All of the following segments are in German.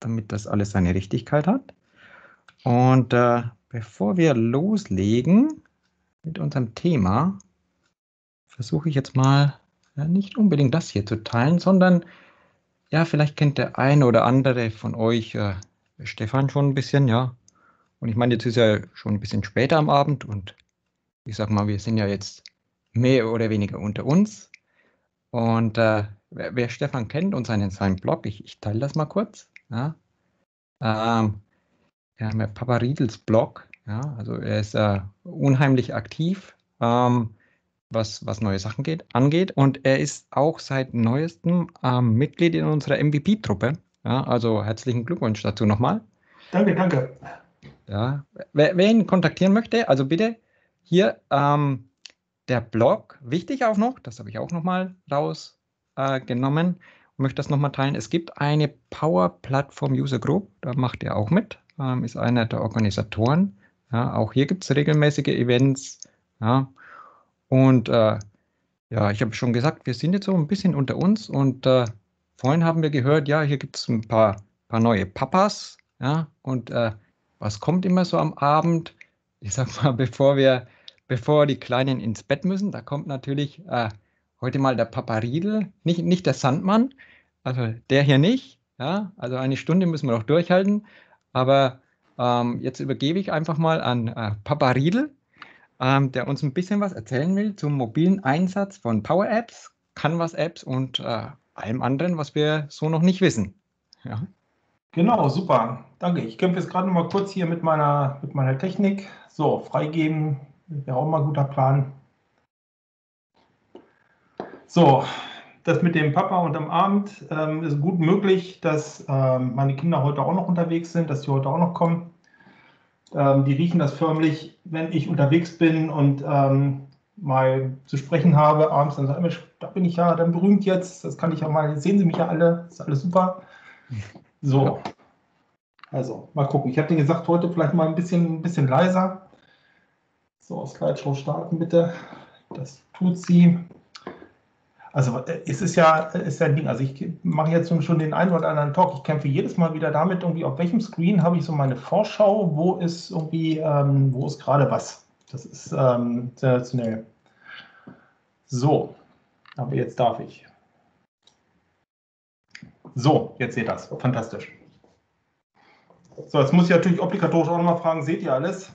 damit das alles seine Richtigkeit hat. Und äh, bevor wir loslegen mit unserem Thema, versuche ich jetzt mal ja, nicht unbedingt das hier zu teilen, sondern ja, vielleicht kennt der eine oder andere von euch äh, Stefan schon ein bisschen, ja. Und ich meine, jetzt ist ja schon ein bisschen später am Abend und ich sag mal, wir sind ja jetzt mehr oder weniger unter uns. Und äh, wer, wer, Stefan kennt und seinen, seinen Blog, ich, ich teile das mal kurz. Ja. Ähm, wir haben ja Papa Riedels Blog. Ja, also er ist äh, unheimlich aktiv. Ähm, was, was neue Sachen geht, angeht. Und er ist auch seit neuestem ähm, Mitglied in unserer MVP-Truppe. Ja, also herzlichen Glückwunsch dazu nochmal. Danke, danke. Ja, wer, wer, ihn kontaktieren möchte, also bitte hier ähm, der Blog, wichtig auch noch, das habe ich auch nochmal rausgenommen äh, möchte das nochmal teilen. Es gibt eine Power Platform User Group, da macht er auch mit, ähm, ist einer der Organisatoren. Ja, auch hier gibt es regelmäßige Events. Ja, und äh, ja, ich habe schon gesagt, wir sind jetzt so ein bisschen unter uns und äh, vorhin haben wir gehört, ja, hier gibt es ein paar, paar neue Papas, ja, und äh, was kommt immer so am Abend? Ich sag mal, bevor wir, bevor die Kleinen ins Bett müssen, da kommt natürlich äh, heute mal der Papa Riedel, nicht, nicht der Sandmann, also der hier nicht, ja, also eine Stunde müssen wir noch durchhalten, aber ähm, jetzt übergebe ich einfach mal an äh, Papa Riedel ähm, der uns ein bisschen was erzählen will zum mobilen Einsatz von Power Apps, Canvas Apps und äh, allem anderen, was wir so noch nicht wissen. Ja. Genau, super. Danke. Ich kämpfe jetzt gerade noch mal kurz hier mit meiner, mit meiner Technik. So, freigeben wäre auch mal ein guter Plan. So, das mit dem Papa und am Abend ähm, ist gut möglich, dass ähm, meine Kinder heute auch noch unterwegs sind, dass sie heute auch noch kommen. Ähm, die riechen das förmlich, wenn ich unterwegs bin und ähm, mal zu sprechen habe abends, dann sagen Mensch, da bin ich ja dann berühmt jetzt, das kann ich ja mal, sehen Sie mich ja alle, ist alles super. So, also mal gucken. Ich habe dir gesagt, heute vielleicht mal ein bisschen, ein bisschen leiser. So, Slideshow starten bitte. Das tut sie. Also äh, es ist ja, äh, ist ja ein Ding. Also ich mache jetzt schon den einen oder anderen Talk. Ich kämpfe jedes Mal wieder damit, irgendwie auf welchem Screen habe ich so meine Vorschau, wo ist irgendwie, ähm, wo ist gerade was. Das ist ähm, sensationell. So, aber jetzt darf ich. So, jetzt seht ihr das. Fantastisch. So, jetzt muss ich natürlich obligatorisch auch nochmal fragen, seht ihr alles?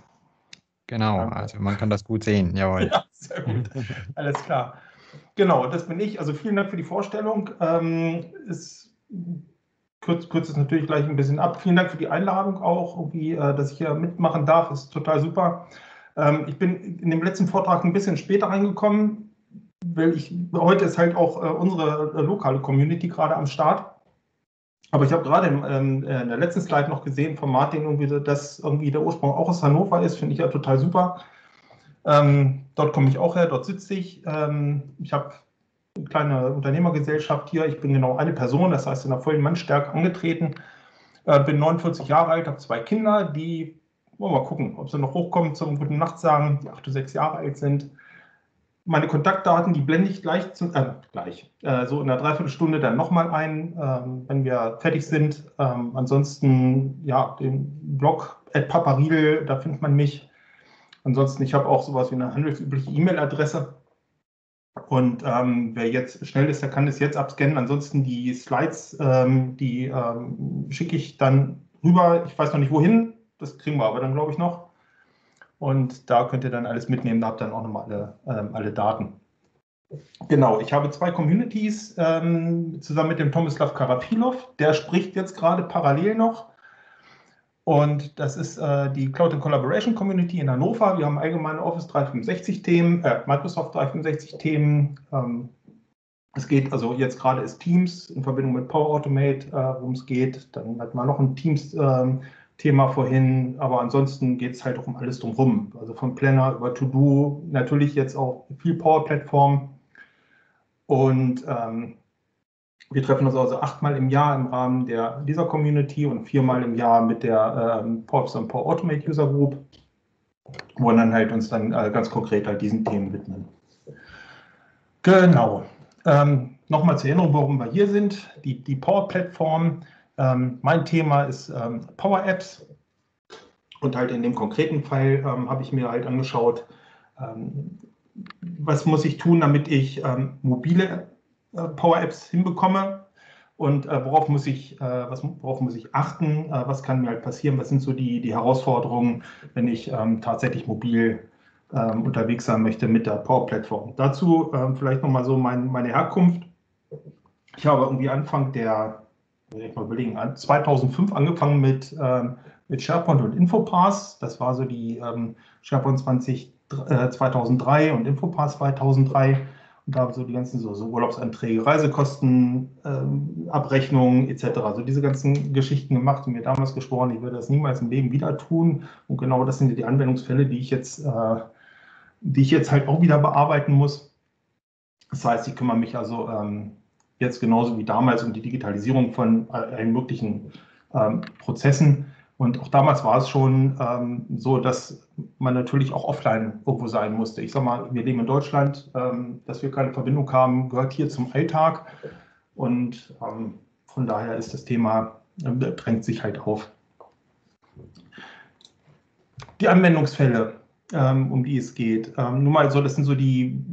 Genau, also man kann das gut sehen, jawohl. Ja, sehr gut. Alles klar. Genau, das bin ich. Also vielen Dank für die Vorstellung. Ähm, es kürzt, kürzt es natürlich gleich ein bisschen ab. Vielen Dank für die Einladung auch, irgendwie, äh, dass ich hier mitmachen darf. Ist total super. Ähm, ich bin in dem letzten Vortrag ein bisschen später reingekommen, weil ich heute ist halt auch äh, unsere äh, lokale Community gerade am Start. Aber ich habe gerade ähm, in der letzten Slide noch gesehen von Martin, irgendwie, dass irgendwie der Ursprung auch aus Hannover ist. Finde ich ja total super. Ähm, dort komme ich auch her, dort sitze ich. Ähm, ich habe eine kleine Unternehmergesellschaft hier. Ich bin genau eine Person, das heißt in der vollen Mannstärke angetreten. Äh, bin 49 Jahre alt, habe zwei Kinder, die, wollen wir mal gucken, ob sie noch hochkommen zum guten Nacht sagen, die 8 oder 6 Jahre alt sind. Meine Kontaktdaten, die blende ich gleich, zum, äh, gleich äh, so in einer Dreiviertelstunde dann nochmal ein, ähm, wenn wir fertig sind. Ähm, ansonsten, ja, den Blog at Papariedel, da findet man mich. Ansonsten, ich habe auch sowas wie eine handelsübliche E-Mail-Adresse. Und ähm, wer jetzt schnell ist, der kann das jetzt abscannen. Ansonsten die Slides, ähm, die ähm, schicke ich dann rüber. Ich weiß noch nicht wohin, das kriegen wir aber dann, glaube ich, noch. Und da könnt ihr dann alles mitnehmen, da habt ihr dann auch nochmal alle, ähm, alle Daten. Genau, ich habe zwei Communities ähm, zusammen mit dem Tomislav Karapilov. Der spricht jetzt gerade parallel noch. Und das ist äh, die Cloud and Collaboration Community in Hannover. Wir haben allgemeine Office 365 Themen, äh, Microsoft 365 Themen. Ähm, es geht also jetzt gerade ist Teams in Verbindung mit Power Automate, äh, worum es geht. Dann hat man noch ein Teams-Thema ähm, vorhin, aber ansonsten geht es halt auch um alles drumherum. Also von Planner über To-Do, natürlich jetzt auch viel Power-Plattform. Und ähm, wir treffen uns also achtmal im Jahr im Rahmen der, dieser Community und viermal im Jahr mit der ähm, POPs und Power Automate User Group, wo wir dann halt uns dann äh, ganz konkret halt diesen Themen widmen. Genau. Ähm, Nochmal zur Erinnerung, warum wir hier sind. Die, die Power-Plattform Ähm, mein Thema ist ähm, Power Apps. Und halt in dem konkreten Fall ähm, habe ich mir halt angeschaut, ähm, was muss ich tun, damit ich ähm, mobile äh, Power Apps hinbekomme und äh, worauf, muss ich, äh, was, worauf muss ich achten, äh, was kann mir halt passieren, was sind so die, die Herausforderungen, wenn ich ähm, tatsächlich mobil ähm, unterwegs sein möchte mit der Power-Plattform. Dazu ähm, vielleicht nochmal so mein, meine Herkunft. Ich habe irgendwie Anfang der, ich mal überlegen, 2005 angefangen mit, ähm, mit SharePoint und Infopass. Das war so die ähm, SharePoint 20, äh, 2003 und Infopass 2003 und da so die ganzen so, so Urlaubsanträge, Reisekosten, ähm, Abrechnungen etc. Also diese ganzen Geschichten gemacht und mir damals geschworen, ich würde das niemals im Leben wieder tun. Und genau das sind die Anwendungsfälle, die ich jetzt, äh, die ich jetzt halt auch wieder bearbeiten muss. Das heißt, ich kümmere mich also ähm, jetzt genauso wie damals um die Digitalisierung von allen möglichen ähm, Prozessen. Und auch damals war es schon ähm, so, dass man natürlich auch offline irgendwo sein musste. Ich sage mal, wir leben in Deutschland, ähm, dass wir keine Verbindung haben, gehört hier zum Alltag. Und ähm, von daher ist das Thema, äh, drängt sich halt auf. Die Anwendungsfälle, ähm, um die es geht. Ähm, nur mal so, das sind so die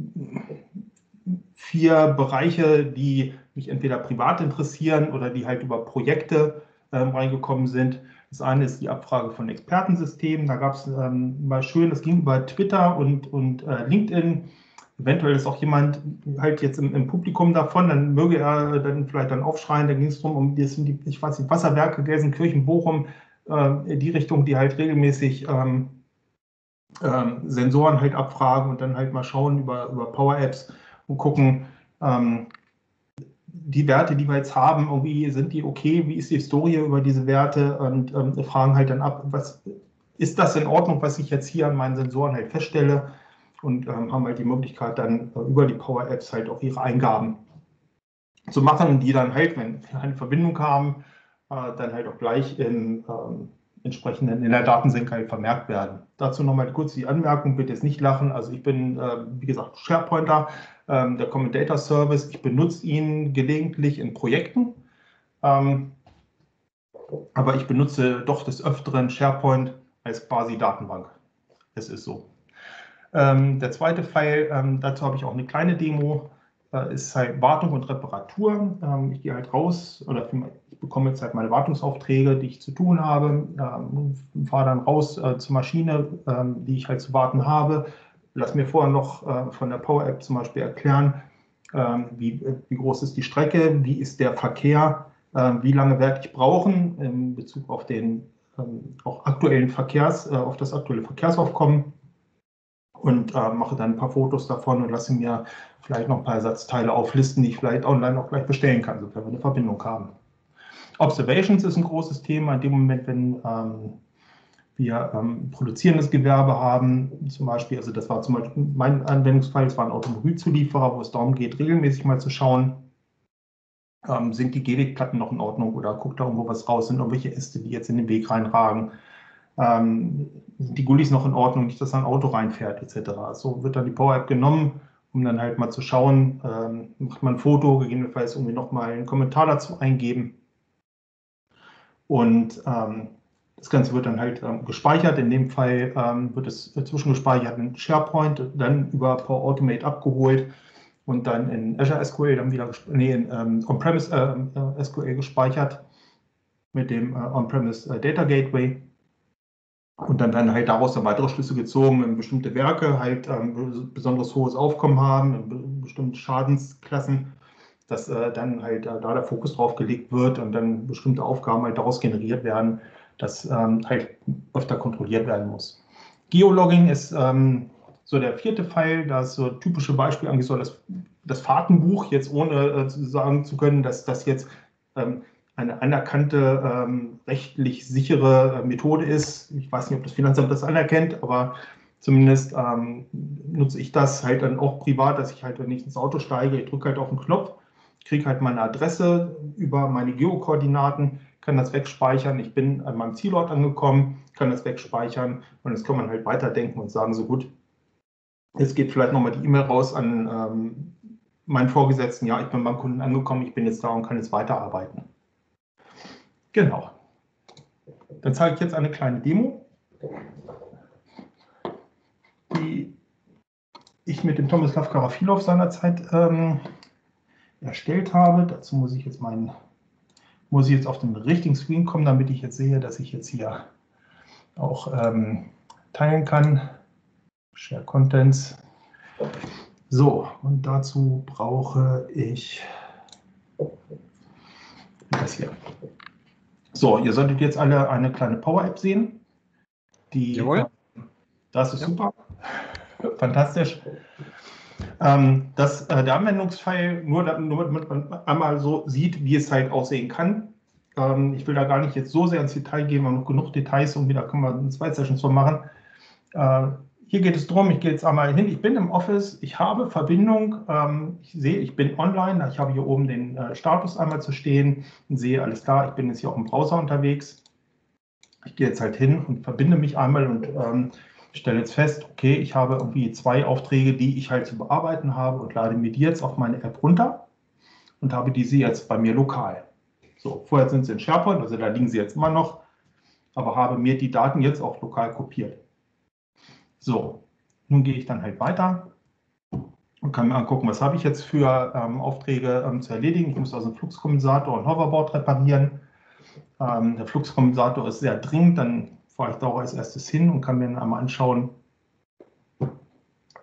vier Bereiche, die mich entweder privat interessieren oder die halt über Projekte ähm, reingekommen sind. Das eine ist die Abfrage von Expertensystemen. Da gab es ähm, mal schön, das ging über Twitter und, und äh, LinkedIn. Eventuell ist auch jemand halt jetzt im, im, Publikum davon, dann möge er dann vielleicht dann aufschreien. Da ging es darum, um die, die, ich weiß nicht, Wasserwerke, Gelsenkirchen, Bochum, äh, die Richtung, die halt regelmäßig ähm, ähm, Sensoren halt abfragen und dann halt mal schauen über, über Power-Apps und gucken, ähm, die Werte, die wir jetzt haben, irgendwie sind die okay? Wie ist die Historie über diese Werte? Und ähm, fragen halt dann ab, was ist das in Ordnung, was ich jetzt hier an meinen Sensoren halt feststelle? Und ähm, haben halt die Möglichkeit, dann äh, über die Power Apps halt auch ihre Eingaben zu machen, die dann halt, wenn wir eine Verbindung haben, äh, dann halt auch gleich in ähm, entsprechenden in der Datensenke halt vermerkt werden. Dazu nochmal kurz die Anmerkung, bitte jetzt nicht lachen. Also ich bin, äh, wie gesagt, SharePointer, ähm, der Common Data Service. Ich benutze ihn gelegentlich in Projekten, ähm, aber ich benutze doch des Öfteren SharePoint als Quasi-Datenbank. Es ist so. Ähm, der zweite Pfeil, ähm, dazu habe ich auch eine kleine Demo, ist halt Wartung und Reparatur. Ähm, ich gehe halt raus oder ich bekomme jetzt halt meine Wartungsaufträge, die ich zu tun habe, ähm, fahre dann raus äh, zur Maschine, die ich halt zu warten habe, lass mir vorher noch äh, von der Power App zum Beispiel erklären, ähm, wie, wie, groß ist die Strecke, wie ist der Verkehr, äh, wie lange werde ich brauchen in Bezug auf den ähm, auch aktuellen Verkehrs, äh, auf das aktuelle Verkehrsaufkommen und äh, mache dann ein paar Fotos davon und lasse mir vielleicht noch ein paar Ersatzteile auflisten, die ich vielleicht online auch gleich bestellen kann, sofern wir eine Verbindung haben. Observations ist ein großes Thema. In dem Moment, wenn ähm, wir ähm, produzierendes Gewerbe haben, zum Beispiel, also das war zum Beispiel mein Anwendungsfall, es war ein Automobilzulieferer, wo es darum geht, regelmäßig mal zu schauen, ähm, sind die Gelik-Platten noch in Ordnung oder guckt da irgendwo was raus, sind irgendwelche Äste, die jetzt in den Weg reinragen, ähm, sind die Gullis noch in Ordnung, nicht, dass ein Auto reinfährt, etc. So wird dann die Power-App genommen, um dann halt mal zu schauen, ähm, macht man ein Foto, gegebenenfalls irgendwie nochmal einen Kommentar dazu eingeben. Und ähm, das Ganze wird dann halt ähm, gespeichert. In dem Fall ähm, wird es zwischengespeichert in SharePoint, dann über Power Automate abgeholt und dann in Azure SQL dann wieder nee, in ähm, On-Premise äh, äh SQL gespeichert mit dem äh, On-Premise äh, Data Gateway. Und dann werden halt daraus dann weitere Schlüsse gezogen, wenn bestimmte Werke halt ähm, besonders hohes Aufkommen haben, in bestimmten Schadensklassen, dass äh, dann halt äh, da der Fokus drauf gelegt wird und dann bestimmte Aufgaben halt daraus generiert werden, das ähm, halt öfter kontrolliert werden muss. Geologging ist ähm, so der vierte Pfeil, das so typische Beispiel eigentlich so das, das Fahrtenbuch, jetzt ohne äh, sagen zu können, dass das jetzt ähm, eine anerkannte, ähm, rechtlich sichere äh, Methode ist. Ich weiß nicht, ob das Finanzamt das anerkennt, aber zumindest ähm, nutze ich das halt dann auch privat, dass ich halt, wenn ich ins Auto steige, ich drücke halt auf den Knopf, kriege halt meine Adresse über meine Geokoordinaten, kann das wegspeichern. Ich bin an meinem Zielort angekommen, kann das wegspeichern und jetzt kann man halt weiterdenken und sagen, so gut, jetzt geht vielleicht nochmal die E-Mail raus an ähm, meinen Vorgesetzten, ja, ich bin beim Kunden angekommen, ich bin jetzt da und kann jetzt weiterarbeiten. Genau. Dann zeige ich jetzt eine kleine Demo, die ich mit dem Tomislav Karafilov seinerzeit ähm, erstellt habe. Dazu muss ich jetzt meinen muss ich jetzt auf den richtigen Screen kommen, damit ich jetzt sehe, dass ich jetzt hier auch ähm, teilen kann. Share Contents. So, und dazu brauche ich das hier. So, ihr solltet jetzt alle eine kleine Power-App sehen. Die, Jawohl. Das ist ja. super. Fantastisch. Ähm, das, äh, der Anwendungsfall, nur, nur damit man einmal so sieht, wie es halt aussehen kann. Ähm, ich will da gar nicht jetzt so sehr ins Detail gehen, wir haben noch genug Details und wieder können wir zwei Sessions von machen. Äh, hier geht es darum, ich gehe jetzt einmal hin, ich bin im Office, ich habe Verbindung, ähm, ich sehe, ich bin online, ich habe hier oben den äh, Status einmal zu stehen sehe, alles klar, ich bin jetzt hier auch im Browser unterwegs. Ich gehe jetzt halt hin und verbinde mich einmal und ähm, stelle jetzt fest, okay, ich habe irgendwie zwei Aufträge, die ich halt zu bearbeiten habe und lade mir die jetzt auf meine App runter und habe diese jetzt bei mir lokal. So, vorher sind sie in SharePoint, also da liegen sie jetzt immer noch, aber habe mir die Daten jetzt auch lokal kopiert. So, nun gehe ich dann halt weiter und kann mir angucken, was habe ich jetzt für ähm, Aufträge ähm, zu erledigen. Ich muss also einen Fluxkompensator und Hoverboard reparieren. Ähm, der Fluxkompensator ist sehr dringend, dann fahre ich da auch als erstes hin und kann mir dann einmal anschauen,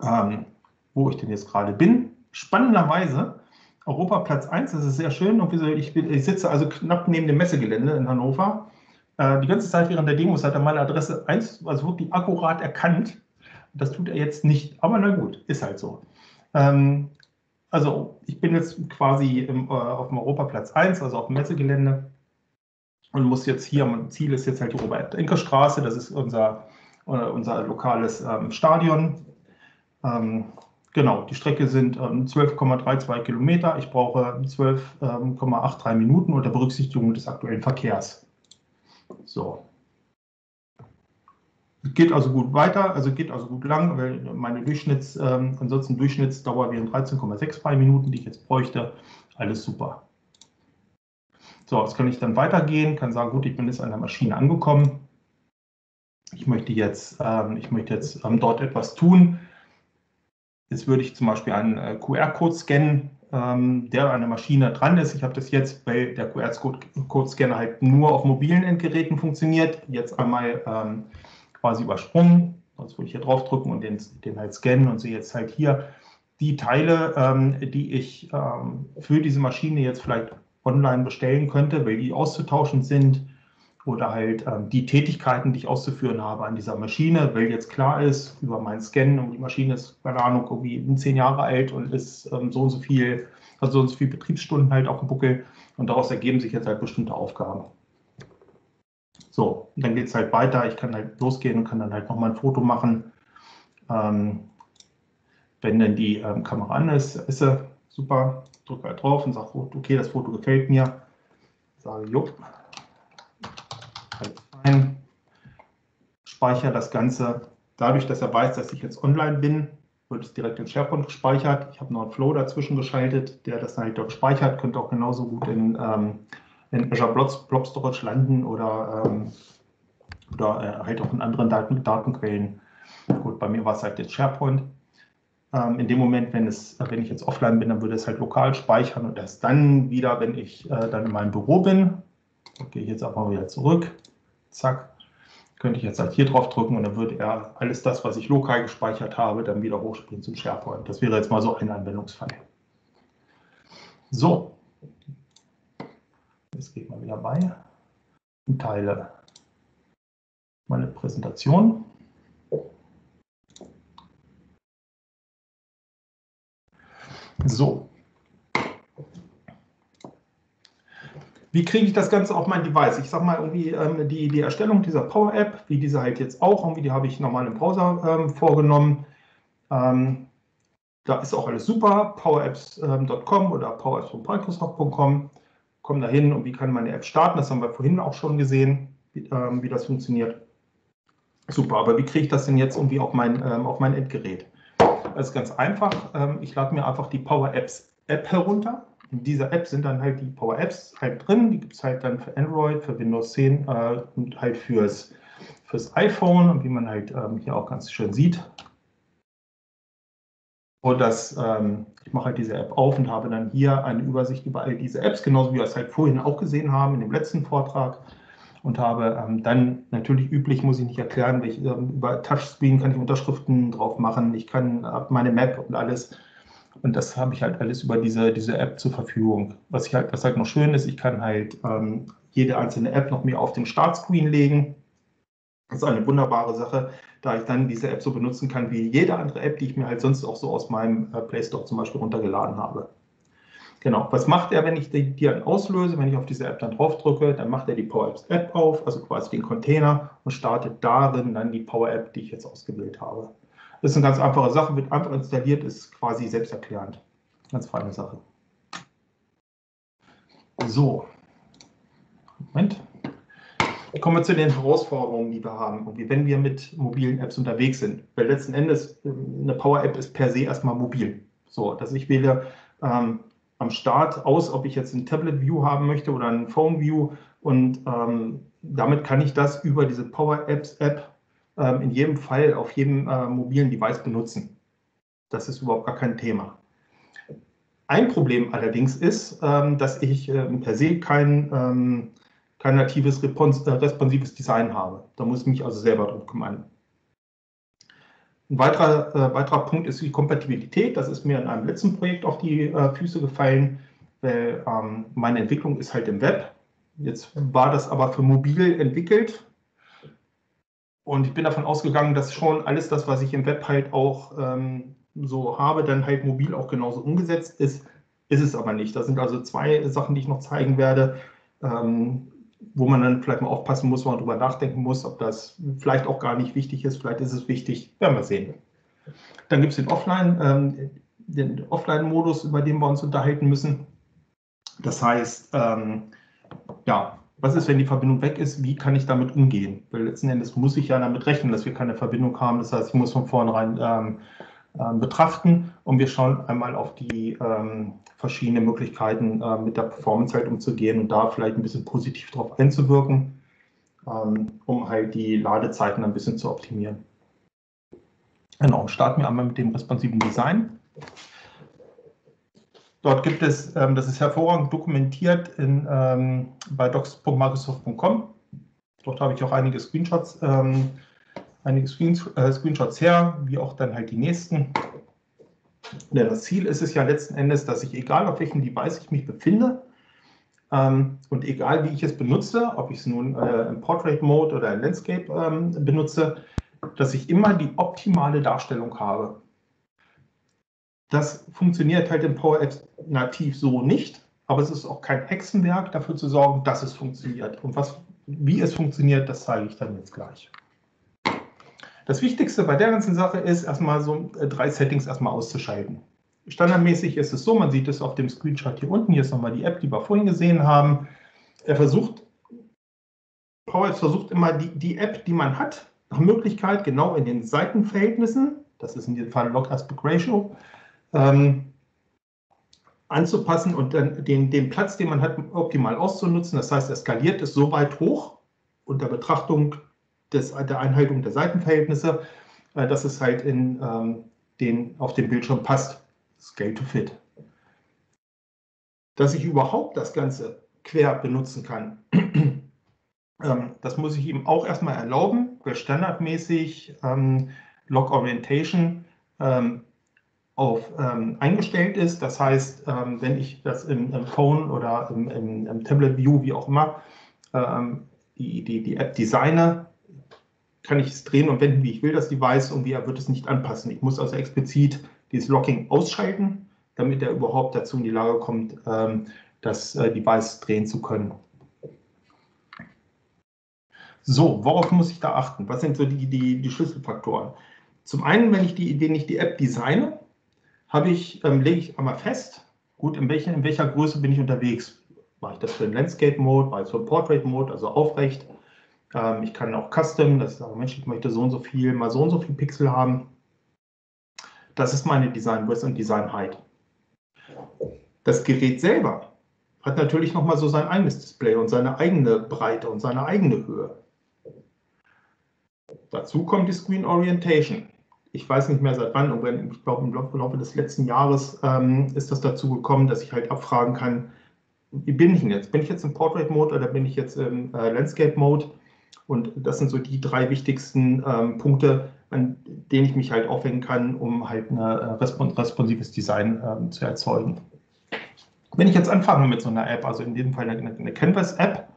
ähm, wo ich denn jetzt gerade bin. Spannenderweise, Europa Platz 1, das ist sehr schön. Und ich, ich sitze also knapp neben dem Messegelände in Hannover. Äh, die ganze Zeit während der Demos hat er meine Adresse 1, also wirklich akkurat erkannt. Das tut er jetzt nicht, aber na gut, ist halt so. Ähm, also ich bin jetzt quasi im, äh, auf dem Europaplatz 1, also auf dem Messegelände und muss jetzt hier, mein Ziel ist jetzt halt die Robert-Enke-Straße, das ist unser, äh, unser lokales ähm, Stadion. Ähm, genau, die Strecke sind ähm, 12,32 Kilometer. Ich brauche 12,83 ähm, Minuten unter Berücksichtigung des aktuellen Verkehrs. So. Geht also gut weiter, also geht also gut lang, weil meine Durchschnitts, ähm, ansonsten Durchschnittsdauer wären 13,63 Minuten, die ich jetzt bräuchte. Alles super. So, jetzt kann ich dann weitergehen, kann sagen, gut, ich bin jetzt an der Maschine angekommen. Ich möchte jetzt, ähm, ich möchte jetzt ähm, dort etwas tun. Jetzt würde ich zum Beispiel einen äh, QR-Code scannen, ähm, der an der Maschine dran ist. Ich habe das jetzt, weil der QR-Code-Scanner halt nur auf mobilen Endgeräten funktioniert, jetzt einmal ähm, quasi übersprungen. Sonst würde ich hier draufdrücken und den, den halt scannen und sehe jetzt halt hier die Teile, ähm, die ich ähm, für diese Maschine jetzt vielleicht online bestellen könnte, weil die auszutauschen sind oder halt ähm, die Tätigkeiten, die ich auszuführen habe an dieser Maschine, weil jetzt klar ist über meinen Scan und die Maschine ist, keine Ahnung, irgendwie zehn Jahre alt und ist ähm, so und so viel, also so und so viele Betriebsstunden halt auf dem Buckel und daraus ergeben sich jetzt halt bestimmte Aufgaben. So, dann geht es halt weiter. Ich kann halt losgehen und kann dann halt nochmal ein Foto machen. Ähm, wenn dann die ähm, Kamera an ist, ist sie super drücke halt drauf und sage, okay, das Foto gefällt mir. Sage, jo, alles fein. Speichere das Ganze. Dadurch, dass er weiß, dass ich jetzt online bin, wird es direkt in SharePoint gespeichert. Ich habe noch einen Flow dazwischen geschaltet, der das dann halt dort speichert. Könnte auch genauso gut in, ähm, in Azure Blob, Storage landen oder, ähm, oder äh, halt auch in anderen Daten, Datenquellen. Gut, bei mir war es halt jetzt SharePoint. Ähm, in dem Moment, wenn, es, wenn ich jetzt offline bin, dann würde es halt lokal speichern und erst dann wieder, wenn ich äh, dann in meinem Büro bin, gehe ich jetzt mal wieder zurück, zack, könnte ich jetzt halt hier drauf drücken und dann würde er alles das, was ich lokal gespeichert habe, dann wieder hochspielen zum SharePoint. Das wäre jetzt mal so ein Anwendungsfall. So, jetzt ich mal wieder bei und teile meine Präsentation. So. Wie kriege ich das Ganze auf mein Device? Ich sage mal irgendwie ähm, die, die Erstellung dieser Power App, wie diese halt jetzt auch, irgendwie, die habe ich normal im Browser ähm, vorgenommen. Ähm, da ist auch alles super, powerapps.com oder powerapps.microsoft.com. Komme da hin und wie kann meine App starten? Das haben wir vorhin auch schon gesehen, wie, ähm, wie das funktioniert. Super, aber wie kriege ich das denn jetzt irgendwie auf mein, ähm, auf mein Endgerät? Das ist ganz einfach. Ähm, ich lade mir einfach die Power Apps App herunter. In dieser App sind dann halt die Power Apps halt drin. Die gibt es halt dann für Android, für Windows 10 äh, und halt fürs, fürs iPhone. Und wie man halt ähm, hier auch ganz schön sieht. Und ähm, ich mache halt diese App auf und habe dann hier eine Übersicht über all diese Apps, genauso wie wir es halt vorhin auch gesehen haben in dem letzten Vortrag. Und habe ähm, dann natürlich üblich, muss ich nicht erklären, ich, ähm, über Touchscreen kann ich Unterschriften drauf machen, ich kann meine Map und alles und das habe ich halt alles über diese, diese App zur Verfügung. Was, ich halt, was halt noch schön ist, ich kann halt ähm, jede einzelne App noch mehr auf den Startscreen legen. Das ist eine wunderbare Sache, da ich dann diese App so benutzen kann wie jede andere App, die ich mir halt sonst auch so aus meinem äh, Play Store zum Beispiel runtergeladen habe. Genau, was macht er, wenn ich die, die dann auslöse, wenn ich auf diese App dann drauf drücke, dann macht er die Power Apps App auf, also quasi den Container und startet darin dann die Power App, die ich jetzt ausgewählt habe. Das ist eine ganz einfache Sache, wird einfach installiert, ist quasi selbsterklärend. Ganz feine Sache. So, Moment. Kommen wir zu den Herausforderungen, die wir haben und wenn wir mit mobilen Apps unterwegs sind. Weil letzten Endes ähm, eine Power-App ist per se erstmal mobil. So, dass ich wähle ähm, am Start aus, ob ich jetzt ein Tablet-View haben möchte oder ein Phone-View und ähm, damit kann ich das über diese Power-Apps-App ähm, in jedem Fall auf jedem äh, mobilen Device benutzen. Das ist überhaupt gar kein Thema. Ein Problem allerdings ist, ähm, dass ich ähm, per se kein, kein natives äh, responsives Design habe. Da muss ich mich also selber drum kümmern. Ein weiterer, äh, weiterer Punkt ist die Kompatibilität. Das ist mir in einem letzten Projekt auf die äh, Füße gefallen, weil ähm, meine Entwicklung ist halt im Web. Jetzt war das aber für mobil entwickelt und ich bin davon ausgegangen, dass schon alles das, was ich im Web halt auch ähm, so habe, dann halt mobil auch genauso umgesetzt ist. Ist es aber nicht. Das sind also zwei Sachen, die ich noch zeigen werde, ähm, wo man dann vielleicht mal aufpassen muss, wo man drüber nachdenken muss, ob das vielleicht auch gar nicht wichtig ist. Vielleicht ist es wichtig, werden wir sehen. Dann gibt es den Offline, ähm, den Offline-Modus, über den wir uns unterhalten müssen. Das heißt, ähm, ja, was ist, wenn die Verbindung weg ist, wie kann ich damit umgehen? Weil letzten Endes muss ich ja damit rechnen, dass wir keine Verbindung haben. Das heißt, ich muss von vornherein ähm, betrachten und wir schauen einmal auf die ähm, verschiedenen Möglichkeiten, äh, mit der Performance halt umzugehen und da vielleicht ein bisschen positiv drauf einzuwirken, ähm, um halt die Ladezeiten ein bisschen zu optimieren. Genau, starten wir einmal mit dem responsiven Design. Dort gibt es, ähm, das ist hervorragend dokumentiert in, ähm, bei docs.microsoft.com. Dort habe ich auch einige Screenshots, ähm, einige äh, Screenshots her, wie auch dann halt die nächsten. Denn das Ziel ist es ja letzten Endes, dass ich, egal auf welchem Device ich mich befinde, ähm, und egal wie ich es benutze, ob ich es nun äh, im Portrait Mode oder im Landscape ähm, benutze, dass ich immer die optimale Darstellung habe. Das funktioniert halt in Power Apps nativ so nicht, aber es ist auch kein Hexenwerk, dafür zu sorgen, dass es funktioniert. Und was, wie es funktioniert, das zeige ich dann jetzt gleich. Das Wichtigste bei der ganzen Sache ist, erstmal so äh, drei Settings erstmal auszuschalten. Standardmäßig ist es so, man sieht es auf dem Screenshot hier unten, hier ist nochmal die App, die wir vorhin gesehen haben. Er versucht, PowerApps versucht immer die, die App, die man hat, nach Möglichkeit genau in den Seitenverhältnissen, das ist in diesem Fall Log Aspect Ratio, ähm, anzupassen und dann den, den Platz, den man hat, optimal auszunutzen. Das heißt, er skaliert es so weit hoch unter Betrachtung des, der Einhaltung der Seitenverhältnisse, äh, dass es halt in, ähm, den, auf dem Bildschirm passt. Scale to Fit. Dass ich überhaupt das Ganze quer benutzen kann, ähm, das muss ich ihm auch erstmal erlauben, weil standardmäßig ähm, Log Orientation ähm, auf ähm, eingestellt ist. Das heißt, ähm, wenn ich das im, im Phone oder im, im, im, Tablet View, wie auch immer, ähm, die, die, die App designe, kann ich es drehen und wenden, wie ich will, das Device, und er wird es nicht anpassen. Ich muss also explizit dieses Locking ausschalten, damit er überhaupt dazu in die Lage kommt, ähm, das äh, Device drehen zu können. So, worauf muss ich da achten? Was sind so die, die, die Schlüsselfaktoren? Zum einen, wenn ich die, wenn ich die App designe, habe ich, ähm, lege ich einmal fest, gut, in, welchen, in welcher Größe bin ich unterwegs? Mache ich das für den Landscape-Mode, mache ich für den Portrait-Mode, also aufrecht. Ähm, ich kann auch Custom, das ist auch Mensch, ich möchte so und so viel, mal so und so viel Pixel haben. Das ist meine Design Width und Design Height. Das Gerät selber hat natürlich nochmal so sein eigenes Display und seine eigene Breite und seine eigene Höhe. Dazu kommt die Screen Orientation. Ich weiß nicht mehr seit wann, aber ich glaube im Laufe des letzten Jahres ähm, ist das dazu gekommen, dass ich halt abfragen kann, wie bin ich denn jetzt? Bin ich jetzt im Portrait Mode oder bin ich jetzt im äh, Landscape Mode? Und das sind so die drei wichtigsten ähm, Punkte, an denen ich mich halt aufhängen kann, um halt ein äh, responsives Design ähm, zu erzeugen. Wenn ich jetzt anfange mit so einer App, also in diesem Fall eine, eine Canvas-App,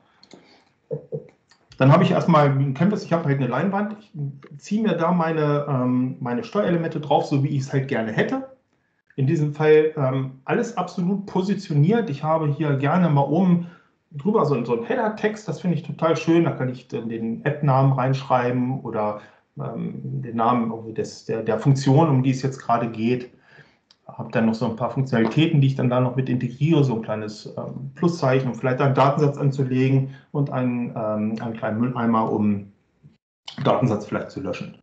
dann habe ich erstmal ein Canvas, ich habe halt eine Leinwand, ich ziehe mir da meine, ähm, meine Steuerelemente drauf, so wie ich es halt gerne hätte. In diesem Fall ähm, alles absolut positioniert. Ich habe hier gerne mal oben drüber so, so einen Header-Text, das finde ich total schön. Da kann ich den App-Namen reinschreiben oder ähm, den Namen des, der, der Funktion, um die es jetzt gerade geht. Habe dann noch so ein paar Funktionalitäten, die ich dann da noch mit integriere, so ein kleines ähm, Pluszeichen, um vielleicht einen Datensatz anzulegen und einen, ähm, einen kleinen Mülleimer, um Datensatz vielleicht zu löschen.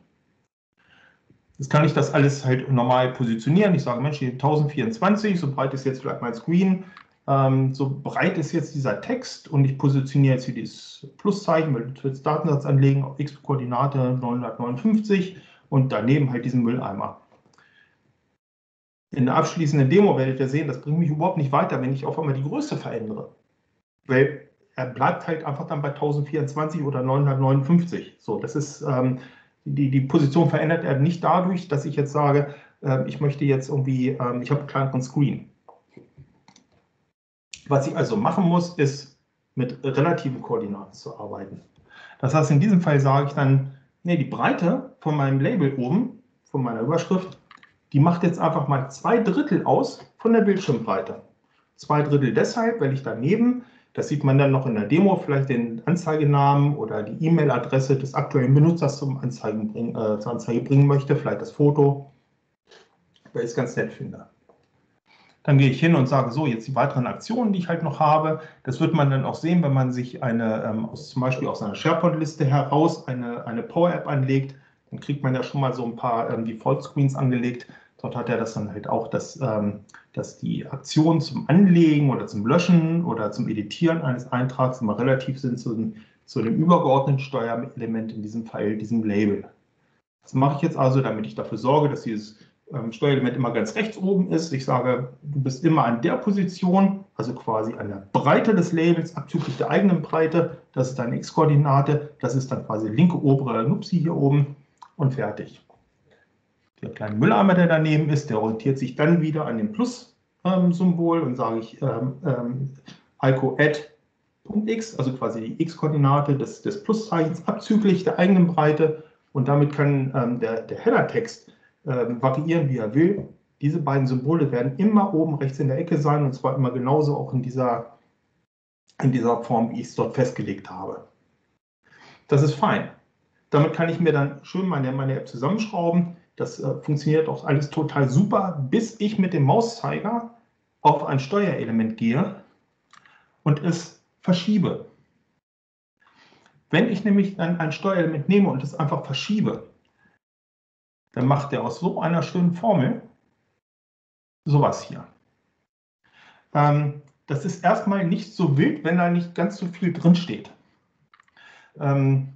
Jetzt kann ich das alles halt normal positionieren. Ich sage, Mensch, hier 1024, so breit ist jetzt vielleicht mein Screen, ähm, so breit ist jetzt dieser Text und ich positioniere jetzt hier dieses Pluszeichen, weil ich jetzt Datensatz anlegen auf x-Koordinate 959 und daneben halt diesen Mülleimer. In der abschließenden Demo werdet ihr sehen, das bringt mich überhaupt nicht weiter, wenn ich auf einmal die Größe verändere. Weil er bleibt halt einfach dann bei 1024 oder 959. So, das ist ähm, die, die Position verändert er nicht dadurch, dass ich jetzt sage, äh, ich möchte jetzt irgendwie, äh, ich habe einen kleineren Screen. Was ich also machen muss, ist mit relativen Koordinaten zu arbeiten. Das heißt, in diesem Fall sage ich dann, nee, die Breite von meinem Label oben, von meiner Überschrift, die macht jetzt einfach mal zwei Drittel aus von der Bildschirmbreite. Zwei Drittel deshalb, weil ich daneben, das sieht man dann noch in der Demo, vielleicht den Anzeigenamen oder die E-Mail-Adresse des aktuellen Benutzers zum Anzeigen bring, äh, zur Anzeige bringen möchte, vielleicht das Foto, weil ich es ganz nett finde. Dann gehe ich hin und sage, so, jetzt die weiteren Aktionen, die ich halt noch habe. Das wird man dann auch sehen, wenn man sich eine, ähm, aus, zum Beispiel aus einer SharePoint-Liste heraus eine, eine Power-App anlegt dann kriegt man ja schon mal so ein paar ähm, Default-Screens angelegt. Dort hat er das dann halt auch, dass, ähm, dass die Aktionen zum Anlegen oder zum Löschen oder zum Editieren eines Eintrags immer relativ sind zu, zu dem übergeordneten Steuerelement, in diesem Fall diesem Label. Das mache ich jetzt also, damit ich dafür sorge, dass dieses ähm, Steuerelement immer ganz rechts oben ist. Ich sage, du bist immer an der Position, also quasi an der Breite des Labels, abzüglich der eigenen Breite. Das ist deine X-Koordinate. Das ist dann quasi linke obere Nupsi hier oben und fertig. Der kleine Mülleimer, der daneben ist, der orientiert sich dann wieder an dem Plus-Symbol und sage ich ähm, ähm, alco add.x, also quasi die x-Koordinate des, des Pluszeichens abzüglich der eigenen Breite und damit kann ähm, der, der Header-Text ähm, variieren, wie er will. Diese beiden Symbole werden immer oben rechts in der Ecke sein und zwar immer genauso auch in dieser, in dieser Form, wie ich es dort festgelegt habe. Das ist fein. Damit kann ich mir dann schön meine, meine App zusammenschrauben. Das äh, funktioniert auch alles total super, bis ich mit dem Mauszeiger auf ein Steuerelement gehe und es verschiebe. Wenn ich nämlich dann ein Steuerelement nehme und es einfach verschiebe, dann macht er aus so einer schönen Formel sowas hier. Ähm, das ist erstmal nicht so wild, wenn da nicht ganz so viel drin steht. Ähm,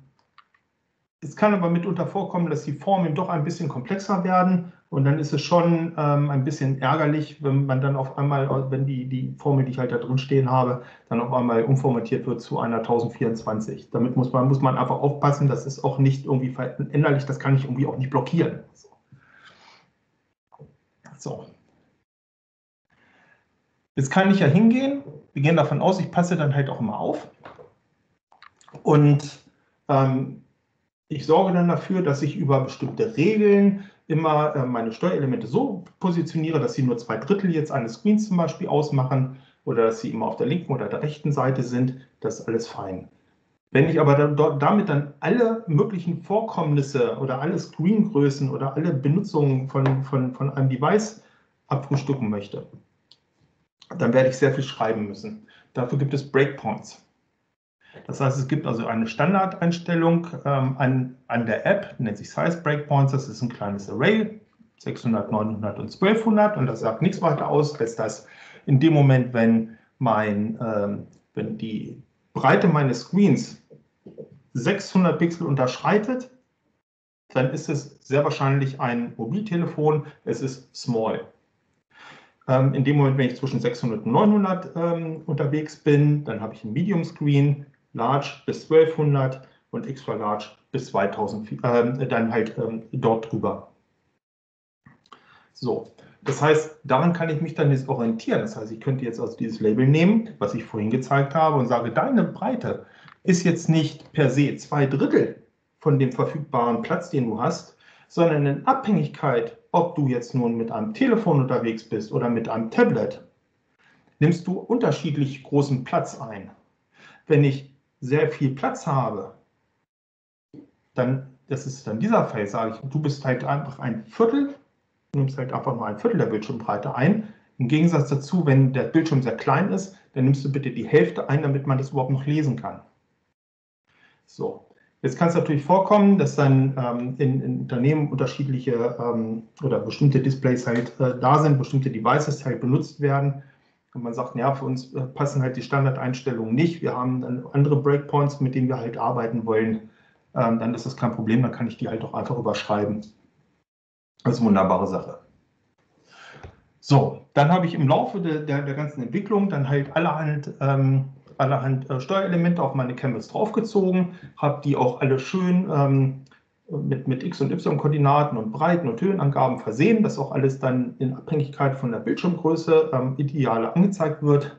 es kann aber mitunter vorkommen, dass die Formeln doch ein bisschen komplexer werden und dann ist es schon ähm, ein bisschen ärgerlich, wenn man dann auf einmal, wenn die, die Formel, die ich halt da drin stehen habe, dann auf einmal umformatiert wird zu einer 1024. Damit muss man, muss man einfach aufpassen, das ist auch nicht irgendwie veränderlich, das kann ich irgendwie auch nicht blockieren. So. so. Jetzt kann ich ja hingehen, wir gehen davon aus, ich passe dann halt auch immer auf und ähm, ich sorge dann dafür, dass ich über bestimmte Regeln immer äh, meine Steuerelemente so positioniere, dass sie nur zwei Drittel jetzt eines Screens zum Beispiel ausmachen oder dass sie immer auf der linken oder der rechten Seite sind. Das ist alles fein. Wenn ich aber damit dann alle möglichen Vorkommnisse oder alle Screengrößen oder alle Benutzungen von, von, von einem Device abfrühstücken möchte, dann werde ich sehr viel schreiben müssen. Dafür gibt es Breakpoints. Das heißt, es gibt also eine Standardeinstellung ähm, an, an der App, nennt sich Size Breakpoints. Das ist ein kleines Array, 600, 900 und 1200. Und das sagt nichts weiter aus, als dass in dem Moment, wenn, mein, ähm, wenn die Breite meines Screens 600 Pixel unterschreitet, dann ist es sehr wahrscheinlich ein Mobiltelefon, es ist small. Ähm, in dem Moment, wenn ich zwischen 600 und 900 ähm, unterwegs bin, dann habe ich ein Medium Screen, Large bis 1200 und Extra Large bis 2000, äh, dann halt ähm, dort drüber. So, das heißt, daran kann ich mich dann jetzt orientieren. Das heißt, ich könnte jetzt also dieses Label nehmen, was ich vorhin gezeigt habe, und sage, deine Breite ist jetzt nicht per se zwei Drittel von dem verfügbaren Platz, den du hast, sondern in Abhängigkeit, ob du jetzt nun mit einem Telefon unterwegs bist oder mit einem Tablet, nimmst du unterschiedlich großen Platz ein. Wenn ich sehr viel Platz habe, dann, das ist dann dieser Fall, sage ich, du bist halt einfach ein Viertel, du nimmst halt einfach nur ein Viertel der Bildschirmbreite ein. Im Gegensatz dazu, wenn der Bildschirm sehr klein ist, dann nimmst du bitte die Hälfte ein, damit man das überhaupt noch lesen kann. So, Jetzt kann es natürlich vorkommen, dass dann ähm, in, in, Unternehmen unterschiedliche ähm, oder bestimmte Displays halt äh, da sind, bestimmte Devices halt benutzt werden. Und man sagt, ja, für uns äh, passen halt die Standardeinstellungen nicht. Wir haben dann andere Breakpoints, mit denen wir halt arbeiten wollen. Ähm, dann ist das kein Problem, dann kann ich die halt auch einfach überschreiben. Das ist eine wunderbare Sache. So, dann habe ich im Laufe de, der, der ganzen Entwicklung dann halt allerhand ähm, allerhand äh, Steuerelemente auf meine Canvas draufgezogen, habe die auch alle schön ähm, mit, mit X- und Y-Koordinaten und Breiten- und Höhenangaben versehen, dass auch alles dann in Abhängigkeit von der Bildschirmgröße ähm, ideal angezeigt wird.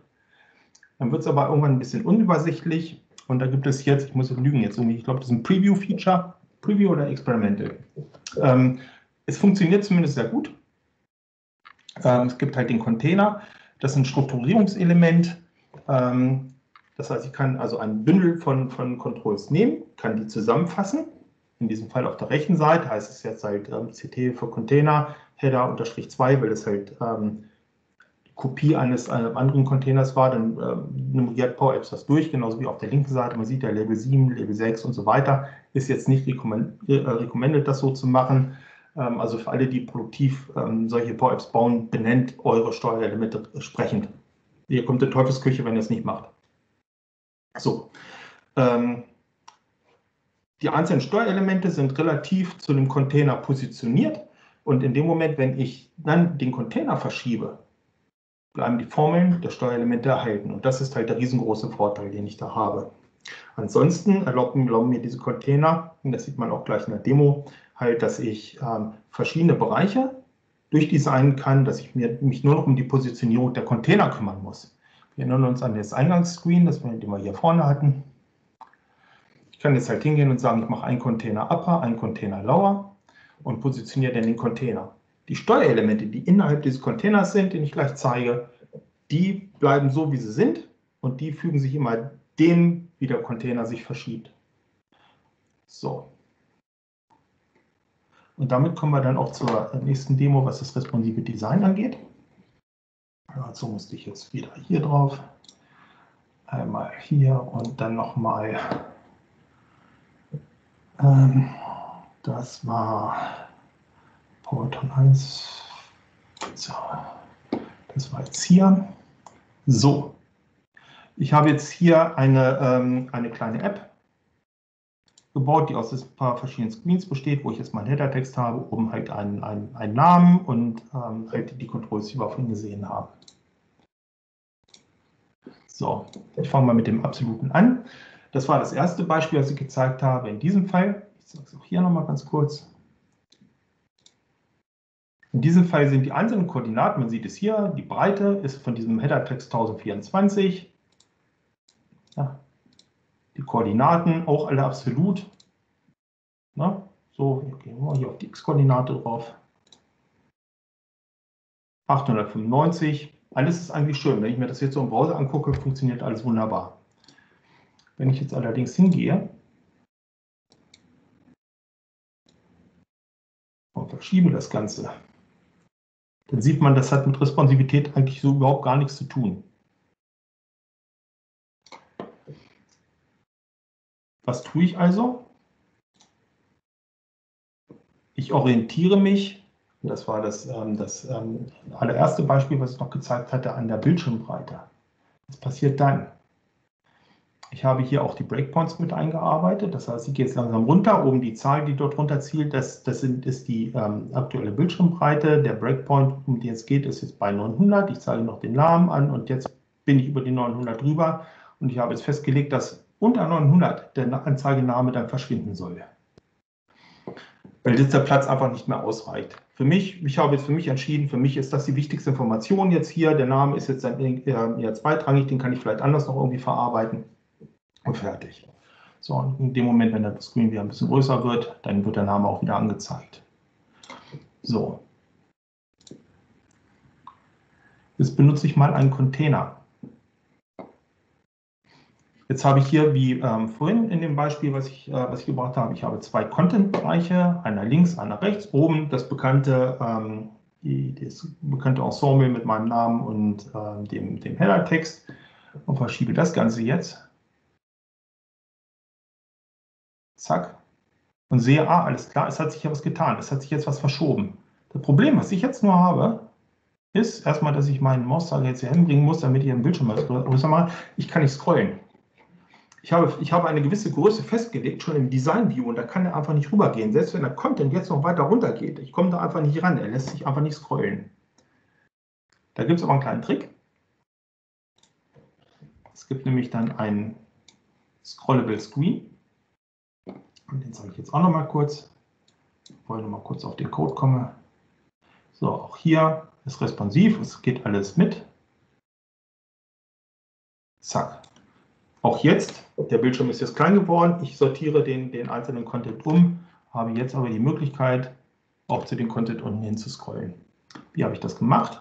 Dann wird es aber irgendwann ein bisschen unübersichtlich und da gibt es jetzt, ich muss lügen jetzt irgendwie, ich glaube, das ist ein Preview-Feature, Preview oder Experimental. Ähm, es funktioniert zumindest sehr gut. Ähm, es gibt halt den Container, das ist ein Strukturierungselement. Ähm, das heißt, ich kann also ein Bündel von, von Controls nehmen, kann die zusammenfassen. In diesem Fall auf der rechten Seite heißt es jetzt halt ähm, CT für Container, Header unterstrich 2, weil es halt ähm, Kopie eines äh, anderen Containers war, dann ähm, nummeriert Power Apps das durch, genauso wie auf der linken Seite. Man sieht ja Level 7, Level 6 und so weiter. Ist jetzt nicht äh, recommended das so zu machen. Ähm, also für alle, die produktiv ähm, solche Power Apps bauen, benennt eure Steuerelemente entsprechend. Ihr kommt in Teufelsküche, wenn ihr es nicht macht. So. Ähm, die einzelnen Steuerelemente sind relativ zu dem Container positioniert und in dem Moment, wenn ich dann den Container verschiebe, bleiben die Formeln der Steuerelemente erhalten. Und das ist halt der riesengroße Vorteil, den ich da habe. Ansonsten erlauben, erlauben mir diese Container, und das sieht man auch gleich in der Demo, halt, dass ich ähm, verschiedene Bereiche durchdesignen kann, dass ich mir, mich nur noch um die Positionierung der Container kümmern muss. Wir erinnern uns an das Eingangsscreen, das wir, den wir hier vorne hatten. Kann jetzt halt hingehen und sagen, ich mache einen Container Upper, einen Container Lower und positioniere dann den Container. Die Steuerelemente, die innerhalb dieses Containers sind, den ich gleich zeige, die bleiben so, wie sie sind und die fügen sich immer dem, wie der Container sich verschiebt. So. Und damit kommen wir dann auch zur nächsten Demo, was das responsive Design angeht. Dazu musste ich jetzt wieder hier drauf. Einmal hier und dann nochmal. Ähm, das war PowerPoint 1. So, das war jetzt hier. So, ich habe jetzt hier eine, ähm, eine kleine App gebaut, die aus ein paar verschiedenen Screens besteht, wo ich jetzt meinen Header-Text habe, oben halt einen, einen, einen Namen und ähm, halt die Controls, die wir vorhin gesehen haben. So, ich fange mal mit dem Absoluten an. Das war das erste Beispiel, das ich gezeigt habe. In diesem Fall, ich sage es auch hier nochmal ganz kurz. In diesem Fall sind die einzelnen Koordinaten, man sieht es hier, die Breite ist von diesem Header-Text 1024. Ja, die Koordinaten auch alle absolut. Na, so, wir gehen mal hier auf die x-Koordinate drauf. 895. Alles ist eigentlich schön. Wenn ich mir das jetzt so im Browser angucke, funktioniert alles wunderbar. Wenn ich jetzt allerdings hingehe und verschiebe das Ganze, dann sieht man, das hat mit Responsivität eigentlich so überhaupt gar nichts zu tun. Was tue ich also? Ich orientiere mich das war das, ähm, das ähm, allererste Beispiel, was ich noch gezeigt hatte, an der Bildschirmbreite. Was passiert dann? Ich habe hier auch die Breakpoints mit eingearbeitet. Das heißt, ich gehe jetzt langsam runter. Oben die Zahl, die dort runter zielt, das, das sind, ist die ähm, aktuelle Bildschirmbreite. Der Breakpoint, um den es geht, ist jetzt bei 900. Ich zeige noch den Namen an und jetzt bin ich über die 900 drüber. Und ich habe jetzt festgelegt, dass unter 900 der Anzeigename dann verschwinden soll. Weil jetzt der Platz einfach nicht mehr ausreicht. Für mich, ich habe jetzt für mich entschieden, für mich ist das die wichtigste Information jetzt hier. Der Name ist jetzt eher zweitrangig, den kann ich vielleicht anders noch irgendwie verarbeiten und fertig. So, und in dem Moment, wenn das Screen wieder ein bisschen größer wird, dann wird der Name auch wieder angezeigt. So. Jetzt benutze ich mal einen Container. Jetzt habe ich hier, wie ähm, vorhin in dem Beispiel, was ich, äh, was ich gebracht habe, ich habe zwei Content-Bereiche, einer links, einer rechts. Oben das bekannte, ähm, die, das bekannte Ensemble mit meinem Namen und äh, dem, dem Header-Text und verschiebe das Ganze jetzt zack, und sehe, ah, alles klar, es hat sich ja was getan, es hat sich jetzt was verschoben. Das Problem, was ich jetzt nur habe, ist erstmal, dass ich meinen Mauszeiger jetzt hier hinbringen muss, damit ich den Bildschirm größer mache. Ich kann nicht scrollen. Ich habe, ich habe eine gewisse Größe festgelegt, schon im Design View, und da kann er einfach nicht rübergehen. Selbst wenn der Content jetzt noch weiter runter geht, ich komme da einfach nicht ran, er lässt sich einfach nicht scrollen. Da gibt es aber einen kleinen Trick. Es gibt nämlich dann einen Scrollable Screen. Und den zeige ich jetzt auch noch mal kurz, bevor ich noch mal kurz auf den Code komme. So, auch hier ist responsiv, es geht alles mit. Zack. Auch jetzt, der Bildschirm ist jetzt klein geworden, ich sortiere den, den einzelnen Content um, habe jetzt aber die Möglichkeit, auch zu den Content unten hin zu scrollen. Wie habe ich das gemacht?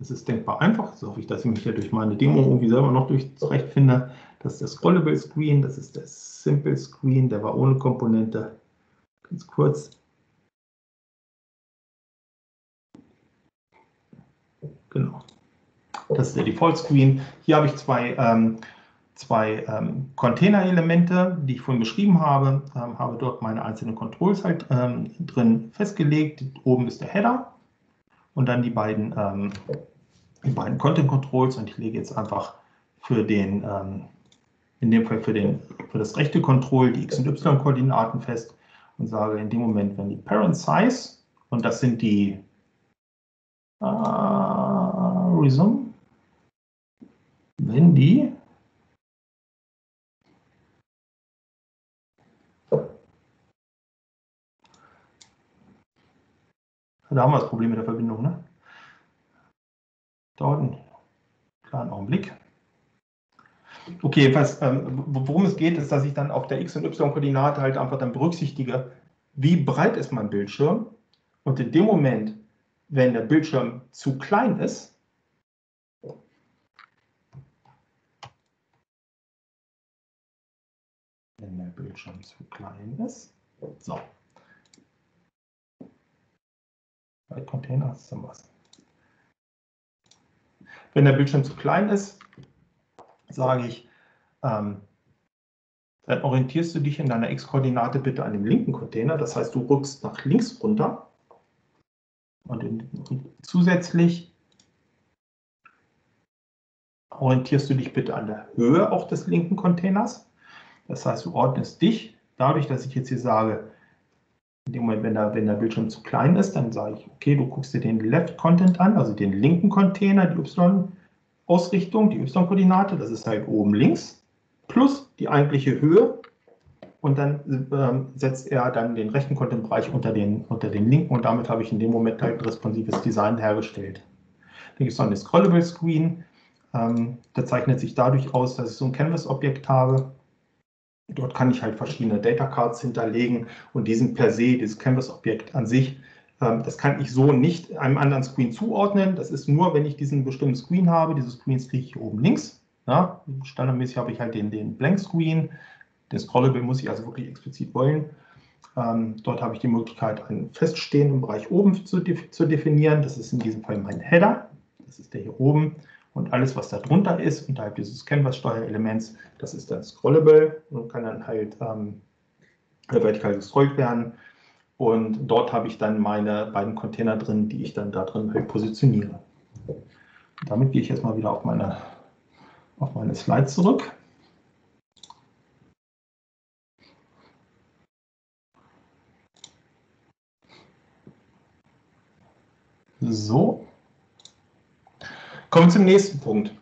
Es ist denkbar einfach, so hoffe ich, dass ich mich hier durch meine Demo irgendwie selber noch zurechtfinde. Das ist der Scrollable Screen, das ist der Simple Screen, der war ohne Komponente. Ganz kurz. Genau. Das ist der Default Screen. Hier habe ich zwei, ähm, zwei ähm, Container-Elemente, die ich vorhin beschrieben habe. Ähm, habe dort meine einzelnen Controls halt ähm, drin festgelegt. Oben ist der Header und dann die beiden, ähm, die beiden Content Controls. Und ich lege jetzt einfach für den ähm, in dem Fall für, den, für das rechte Control die x- und y-Koordinaten fest und sage in dem Moment, wenn die Parent Size, und das sind die äh, Resume, wenn die Da haben wir das Problem mit der Verbindung, ne? Dauert einen kleinen Augenblick. Okay, jedenfalls, ähm, worum es geht, ist, dass ich dann auf der X- und Y-Koordinate halt einfach dann berücksichtige, wie breit ist mein Bildschirm. Und in dem Moment, wenn der Bildschirm zu klein ist, wenn der Bildschirm zu klein ist, so. Bei Container ist was. Wenn der Bildschirm zu klein ist, sage ich, ähm, dann orientierst du dich in deiner x-Koordinate bitte an dem linken Container. Das heißt, du rückst nach links runter und, in, und zusätzlich orientierst du dich bitte an der Höhe auch des linken Containers. Das heißt, du ordnest dich dadurch, dass ich jetzt hier sage, in dem Moment, wenn der, wenn der Bildschirm zu klein ist, dann sage ich, okay, du guckst dir den Left Content an, also den linken Container, die Y Ausrichtung, die y-Koordinate, das ist halt oben links, plus die eigentliche Höhe. Und dann ähm, setzt er dann den rechten Content-Bereich unter den, unter den linken und damit habe ich in dem Moment halt ein responsives Design hergestellt. Dann gibt es noch eine Scrollable Screen. Ähm, der zeichnet sich dadurch aus, dass ich so ein Canvas-Objekt habe. Dort kann ich halt verschiedene Data Cards hinterlegen und diesen per se, dieses Canvas-Objekt an sich, das kann ich so nicht einem anderen Screen zuordnen. Das ist nur, wenn ich diesen bestimmten Screen habe. Diese Screens kriege ich hier oben links. Ja, standardmäßig habe ich halt den, den Blank Screen. Den Scrollable muss ich also wirklich explizit wollen. Ähm, dort habe ich die Möglichkeit, einen feststehenden Bereich oben zu, zu, definieren. Das ist in diesem Fall mein Header. Das ist der hier oben. Und alles, was da drunter ist, unterhalb dieses Canvas-Steuerelements, das ist dann Scrollable und kann dann halt ähm, vertikal gescrollt werden. Und dort habe ich dann meine beiden Container drin, die ich dann da drin halt positioniere. Damit gehe ich jetzt mal wieder auf meine, auf meine Slides zurück. So. Kommen wir zum nächsten Punkt.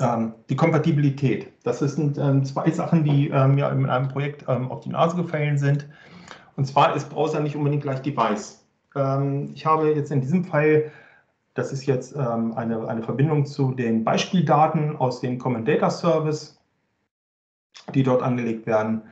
Ähm, die Kompatibilität. Das sind ähm, zwei Sachen, die ähm, ja in einem Projekt ähm, auf die Nase gefallen sind. Und zwar ist Browser nicht unbedingt gleich Device. Ähm, ich habe jetzt in diesem Fall, das ist jetzt ähm, eine, eine Verbindung zu den Beispieldaten aus dem Common Data Service, die dort angelegt werden.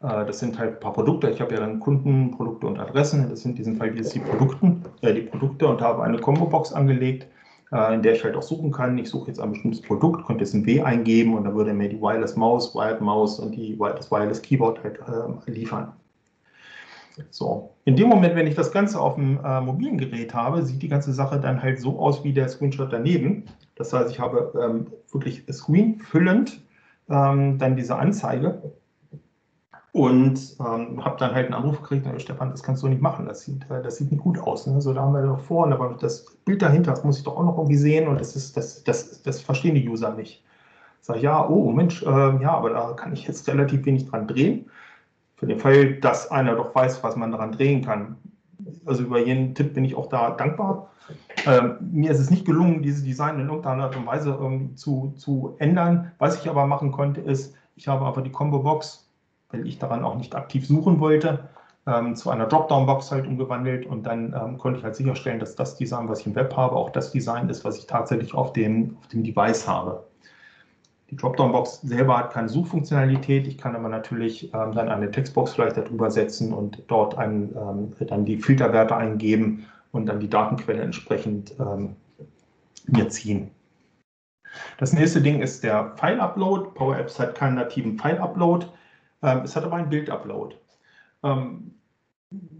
Äh, das sind halt ein paar Produkte. Ich habe ja dann Kunden, Produkte und Adressen. Das sind in diesem Fall jetzt die, Produkten, äh, die Produkte und habe eine Combo-Box angelegt, in der ich halt auch suchen kann. Ich suche jetzt ein bestimmtes Produkt, könnte jetzt ein W eingeben und dann würde er mir die Wireless Maus, Wired Maus und die, das Wireless Keyboard halt äh, liefern. So, in dem Moment, wenn ich das Ganze auf dem äh, mobilen Gerät habe, sieht die ganze Sache dann halt so aus wie der Screenshot daneben. Das heißt, ich habe ähm, wirklich screenfüllend ähm, dann diese Anzeige und ähm, habe dann halt einen Anruf gekriegt, Stefan, das kannst du nicht machen, das sieht, äh, das sieht nicht gut aus. Ne? So, da haben wir doch vor, aber das Bild dahinter, das muss ich doch auch noch irgendwie sehen und das, ist, das, das, das verstehen die User nicht. Sag ich, ja, oh Mensch, äh, ja, aber da kann ich jetzt relativ wenig dran drehen. Für den Fall, dass einer doch weiß, was man daran drehen kann. Also über jeden Tipp bin ich auch da dankbar. Ähm, mir ist es nicht gelungen, dieses Design in irgendeiner Art und Weise ähm, zu, zu ändern. Was ich aber machen konnte, ist, ich habe einfach die Combo-Box weil ich daran auch nicht aktiv suchen wollte, ähm, zu einer Dropdown-Box halt umgewandelt und dann ähm, konnte ich halt sicherstellen, dass das Design, was ich im Web habe, auch das Design ist, was ich tatsächlich auf dem, auf dem Device habe. Die Dropdown-Box selber hat keine Suchfunktionalität. Ich kann aber natürlich ähm, dann eine Textbox vielleicht darüber setzen und dort ein, ähm, dann die Filterwerte eingeben und dann die Datenquelle entsprechend ähm, mir ziehen. Das nächste Ding ist der File-Upload. Power Apps hat keinen nativen File-Upload. Ähm, es hat aber einen Bildupload. Ähm,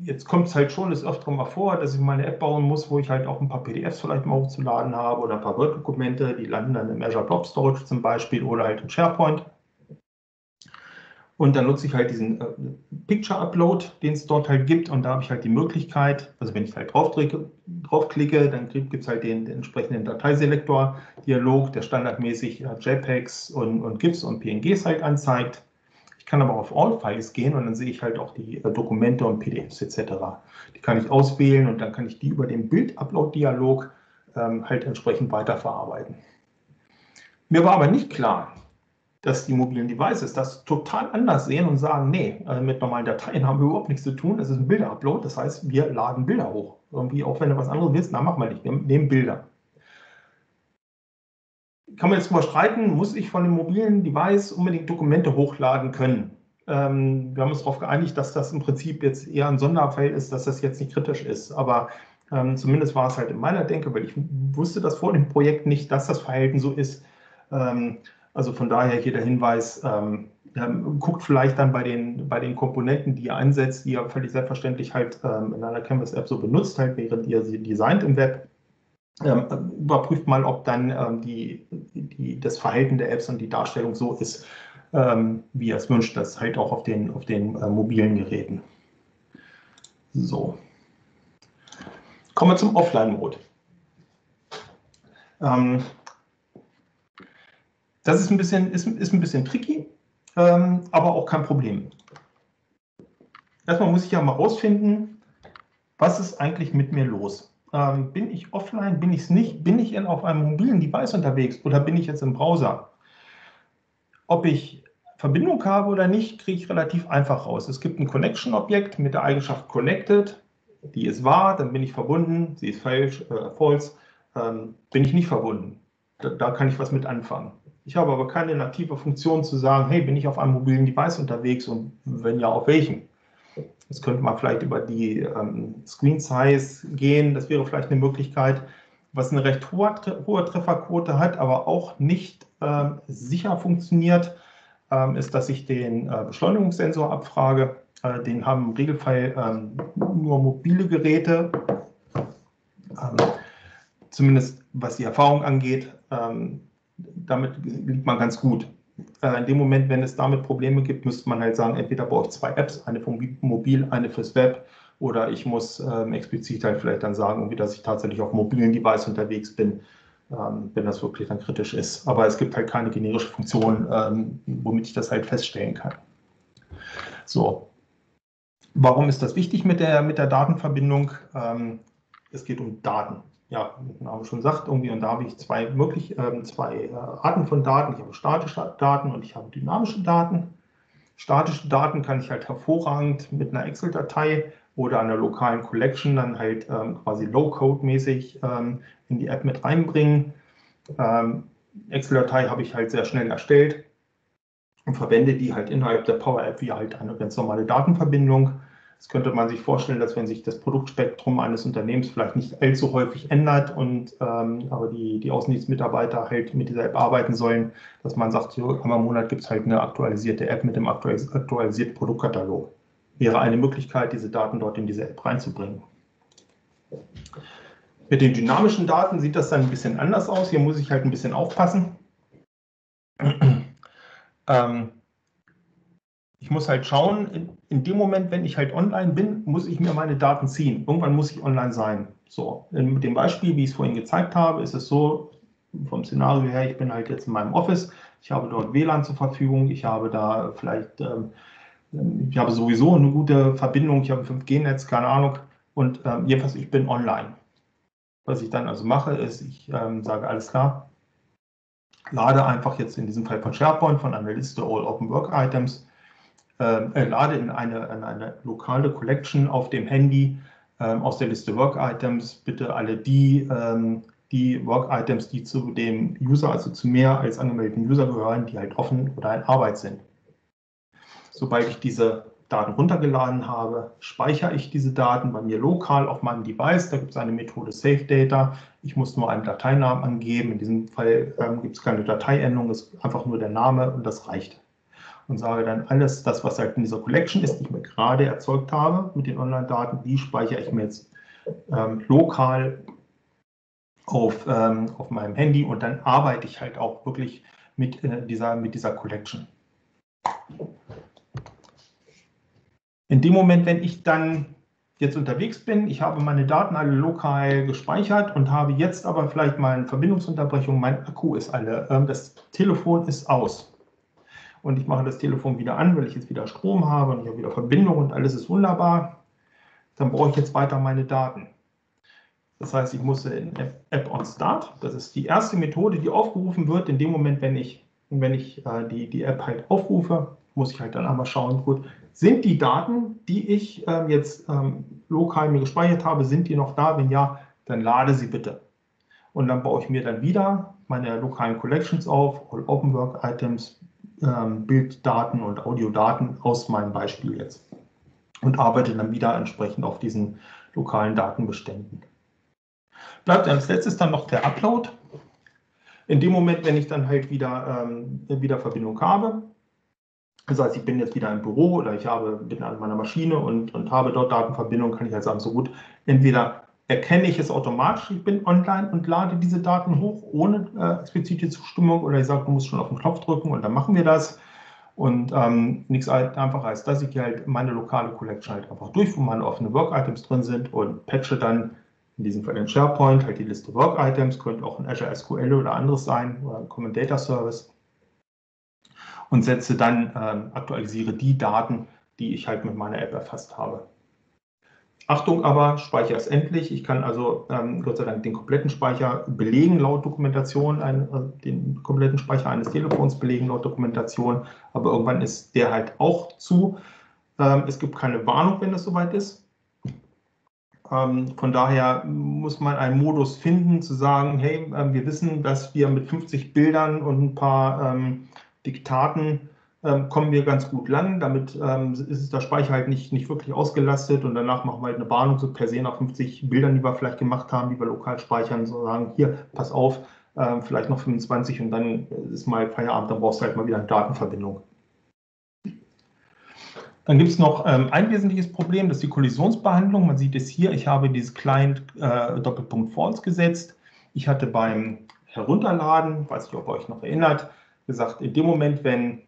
jetzt kommt es halt schon des Öfteren mal vor, dass ich mal eine App bauen muss, wo ich halt auch ein paar PDFs vielleicht mal hochzuladen habe oder ein paar Word-Dokumente, die landen dann im Azure Blob Storage zum Beispiel oder halt im SharePoint. Und dann nutze ich halt diesen äh, Picture Upload, den es dort halt gibt. Und da habe ich halt die Möglichkeit, also wenn ich halt draufklicke, draufklicke dann gibt es halt den, den, entsprechenden Dateiselektor-Dialog, der standardmäßig äh, JPEGs und, und GIFs und PNGs halt anzeigt kann aber auf All Files gehen und dann sehe ich halt auch die äh, Dokumente und PDFs etc. Die kann ich auswählen und dann kann ich die über den Bild-Upload-Dialog ähm, halt entsprechend weiterverarbeiten. Mir war aber nicht klar, dass die mobilen Devices das total anders sehen und sagen, nee, also mit normalen Dateien haben wir überhaupt nichts zu tun, das ist ein Bilder-Upload, das heißt, wir laden Bilder hoch. Irgendwie, auch wenn du was anderes willst, na, machen wir nicht, wir nehmen Bilder kann man jetzt drüber streiten, muss ich von dem mobilen Device unbedingt Dokumente hochladen können? Ähm, wir haben uns darauf geeinigt, dass das im Prinzip jetzt eher ein Sonderfall ist, dass das jetzt nicht kritisch ist. Aber ähm, zumindest war es halt in meiner Denke, weil ich wusste das vor dem Projekt nicht, dass das Verhalten so ist. Ähm, also von daher hier der Hinweis, ähm, guckt vielleicht dann bei den, bei den Komponenten, die ihr einsetzt, die ihr völlig selbstverständlich halt ähm, in einer Canvas-App so benutzt, halt, während ihr sie designt im Web ähm, überprüft mal, ob dann ähm, die, die, das Verhalten der Apps und die Darstellung so ist, ähm, wie ihr es wünscht, das halt auch auf den, auf den äh, mobilen Geräten. So. Kommen wir zum Offline-Mode. Das ist ein bisschen, ist, ist ein bisschen tricky, aber auch kein Problem. Erstmal muss ich ja mal rausfinden, was ist eigentlich mit mir los? Ähm, bin ich offline, bin ich es nicht? Bin ich auf einem mobilen Device unterwegs oder bin ich jetzt im Browser? Ob ich Verbindung habe oder nicht, kriege ich relativ einfach raus. Es gibt ein Connection-Objekt mit der Eigenschaft Connected. Die ist wahr, dann bin ich verbunden. Sie ist falsch, äh, false, ähm, bin ich nicht verbunden. Da, da kann ich was mit anfangen. Ich habe aber keine native Funktion zu sagen, hey, bin ich auf einem mobilen Device unterwegs und wenn ja, auf welchem? Das könnte man vielleicht über die ähm, Screen Size gehen. Das wäre vielleicht eine Möglichkeit, was eine recht hohe, hohe Trefferquote hat, aber auch nicht äh, sicher funktioniert, äh, ist, dass ich den äh, Beschleunigungssensor abfrage. Äh, den haben im Regelfall ähm, nur mobile Geräte, ähm, zumindest was die Erfahrung angeht. Ähm, damit liegt man ganz gut. Äh, in dem Moment, wenn es damit Probleme gibt, müsste man halt sagen, entweder brauche ich zwei Apps, eine vom Mobil, eine fürs Web, oder ich muss ähm, explizit halt vielleicht dann sagen, dass ich tatsächlich auf mobilen Device unterwegs bin, ähm, wenn das wirklich dann kritisch ist. Aber es gibt halt keine generische Funktion, ähm, womit ich das halt feststellen kann. So. Warum ist das wichtig mit der, mit der Datenverbindung? Ähm, es geht um Daten ja, wie der Name schon sagt, irgendwie, und da habe ich zwei, möglich, äh, zwei äh, Arten von Daten. Ich habe statische Daten und ich habe dynamische Daten. Statische Daten kann ich halt hervorragend mit einer Excel-Datei oder einer lokalen Collection dann halt ähm, quasi Low-Code-mäßig ähm, in die App mit reinbringen. Ähm, Excel-Datei habe ich halt sehr schnell erstellt und verwende die halt innerhalb der Power App wie halt eine ganz normale Datenverbindung. Das könnte man sich vorstellen, dass wenn sich das Produktspektrum eines Unternehmens vielleicht nicht allzu häufig ändert und ähm, aber die, die Außendienstmitarbeiter halt mit dieser App arbeiten sollen, dass man sagt, so, einmal im Monat gibt es halt eine aktualisierte App mit dem aktualis aktualisierten Produktkatalog. Wäre eine Möglichkeit, diese Daten dort in diese App reinzubringen. Mit den dynamischen Daten sieht das dann ein bisschen anders aus. Hier muss ich halt ein bisschen aufpassen. ähm, ich muss halt schauen, in, in, dem Moment, wenn ich halt online bin, muss ich mir meine Daten ziehen. Irgendwann muss ich online sein. So, mit dem Beispiel, wie ich es vorhin gezeigt habe, ist es so, vom Szenario her, ich bin halt jetzt in meinem Office, ich habe dort WLAN zur Verfügung, ich habe da vielleicht, ähm, ich habe sowieso eine gute Verbindung, ich habe ein 5G-Netz, keine Ahnung, und ähm, jedenfalls, ich bin online. Was ich dann also mache, ist, ich ähm, sage, alles klar, lade einfach jetzt in diesem Fall von SharePoint von einer Liste All Open Work Items äh, lade in eine, in eine lokale Collection auf dem Handy äh, aus der Liste Work Items bitte alle die, ähm, die Work Items, die zu dem User, also zu mehr als angemeldeten User gehören, die halt offen oder in Arbeit sind. Sobald ich diese Daten runtergeladen habe, speichere ich diese Daten bei mir lokal auf meinem Device. Da gibt es eine Methode Save Data. Ich muss nur einen Dateinamen angeben. In diesem Fall ähm, gibt es keine Dateiendung, es ist einfach nur der Name und das reicht und sage dann alles, das, was halt in dieser Collection ist, die ich mir gerade erzeugt habe mit den Online-Daten, die speichere ich mir jetzt ähm, lokal auf, ähm, auf meinem Handy und dann arbeite ich halt auch wirklich mit, äh, dieser, mit dieser Collection. In dem Moment, wenn ich dann jetzt unterwegs bin, ich habe meine Daten alle lokal gespeichert und habe jetzt aber vielleicht mal eine Verbindungsunterbrechung, mein Akku ist alle, äh, das Telefon ist aus und ich mache das Telefon wieder an, weil ich jetzt wieder Strom habe und ich habe wieder Verbindung und alles ist wunderbar, dann brauche ich jetzt weiter meine Daten. Das heißt, ich muss in App on Start, das ist die erste Methode, die aufgerufen wird. In dem Moment, wenn ich, wenn ich äh, die, die App halt aufrufe, muss ich halt dann einmal schauen, gut, sind die Daten, die ich äh, jetzt ähm, lokal mir gespeichert habe, sind die noch da? Wenn ja, dann lade sie bitte. Und dann baue ich mir dann wieder meine lokalen Collections auf, All Open Work Items, ähm, Bilddaten und Audiodaten aus meinem Beispiel jetzt und arbeite dann wieder entsprechend auf diesen lokalen Datenbeständen. Bleibt als letztes dann noch der Upload. In dem Moment, wenn ich dann halt wieder, ähm, wieder Verbindung habe, das heißt, ich bin jetzt wieder im Büro oder ich habe, bin an meiner Maschine und, und habe dort Datenverbindung, kann ich halt sagen, so gut, entweder erkenne ich es automatisch, ich bin online und lade diese Daten hoch ohne äh, explizite Zustimmung oder ich sage, du musst schon auf den Knopf drücken und dann machen wir das. Und ähm, nichts einfacher als dass ich halt meine lokale Collection halt einfach durch, wo meine offenen Work-Items drin sind und patche dann in diesem Fall in SharePoint halt die Liste Work-Items, könnte auch in Azure SQL oder anderes sein oder Common Data Service und setze dann, ähm, aktualisiere die Daten, die ich halt mit meiner App erfasst habe. Achtung aber, Speicher ist endlich. Ich kann also ähm, Gott sei Dank den kompletten Speicher belegen laut Dokumentation, ein, äh, den kompletten Speicher eines Telefons belegen laut Dokumentation, aber irgendwann ist der halt auch zu. Ähm, es gibt keine Warnung, wenn das soweit ist. Ähm, von daher muss man einen Modus finden, zu sagen, hey, äh, wir wissen, dass wir mit 50 Bildern und ein paar ähm, Diktaten kommen wir ganz gut lang. Damit ähm, ist der Speicher halt nicht, nicht wirklich ausgelastet und danach machen wir halt eine Warnung so per se nach 50 Bildern, die wir vielleicht gemacht haben, die wir lokal speichern, so sagen, hier, pass auf, äh, vielleicht noch 25 und dann ist mal Feierabend, dann brauchst du halt mal wieder eine Datenverbindung. Dann gibt es noch ähm, ein wesentliches Problem, das ist die Kollisionsbehandlung. Man sieht es hier, ich habe dieses Client äh, Doppelpunkt False gesetzt. Ich hatte beim Herunterladen, weiß ich, ob ihr euch noch erinnert, gesagt, in dem Moment, wenn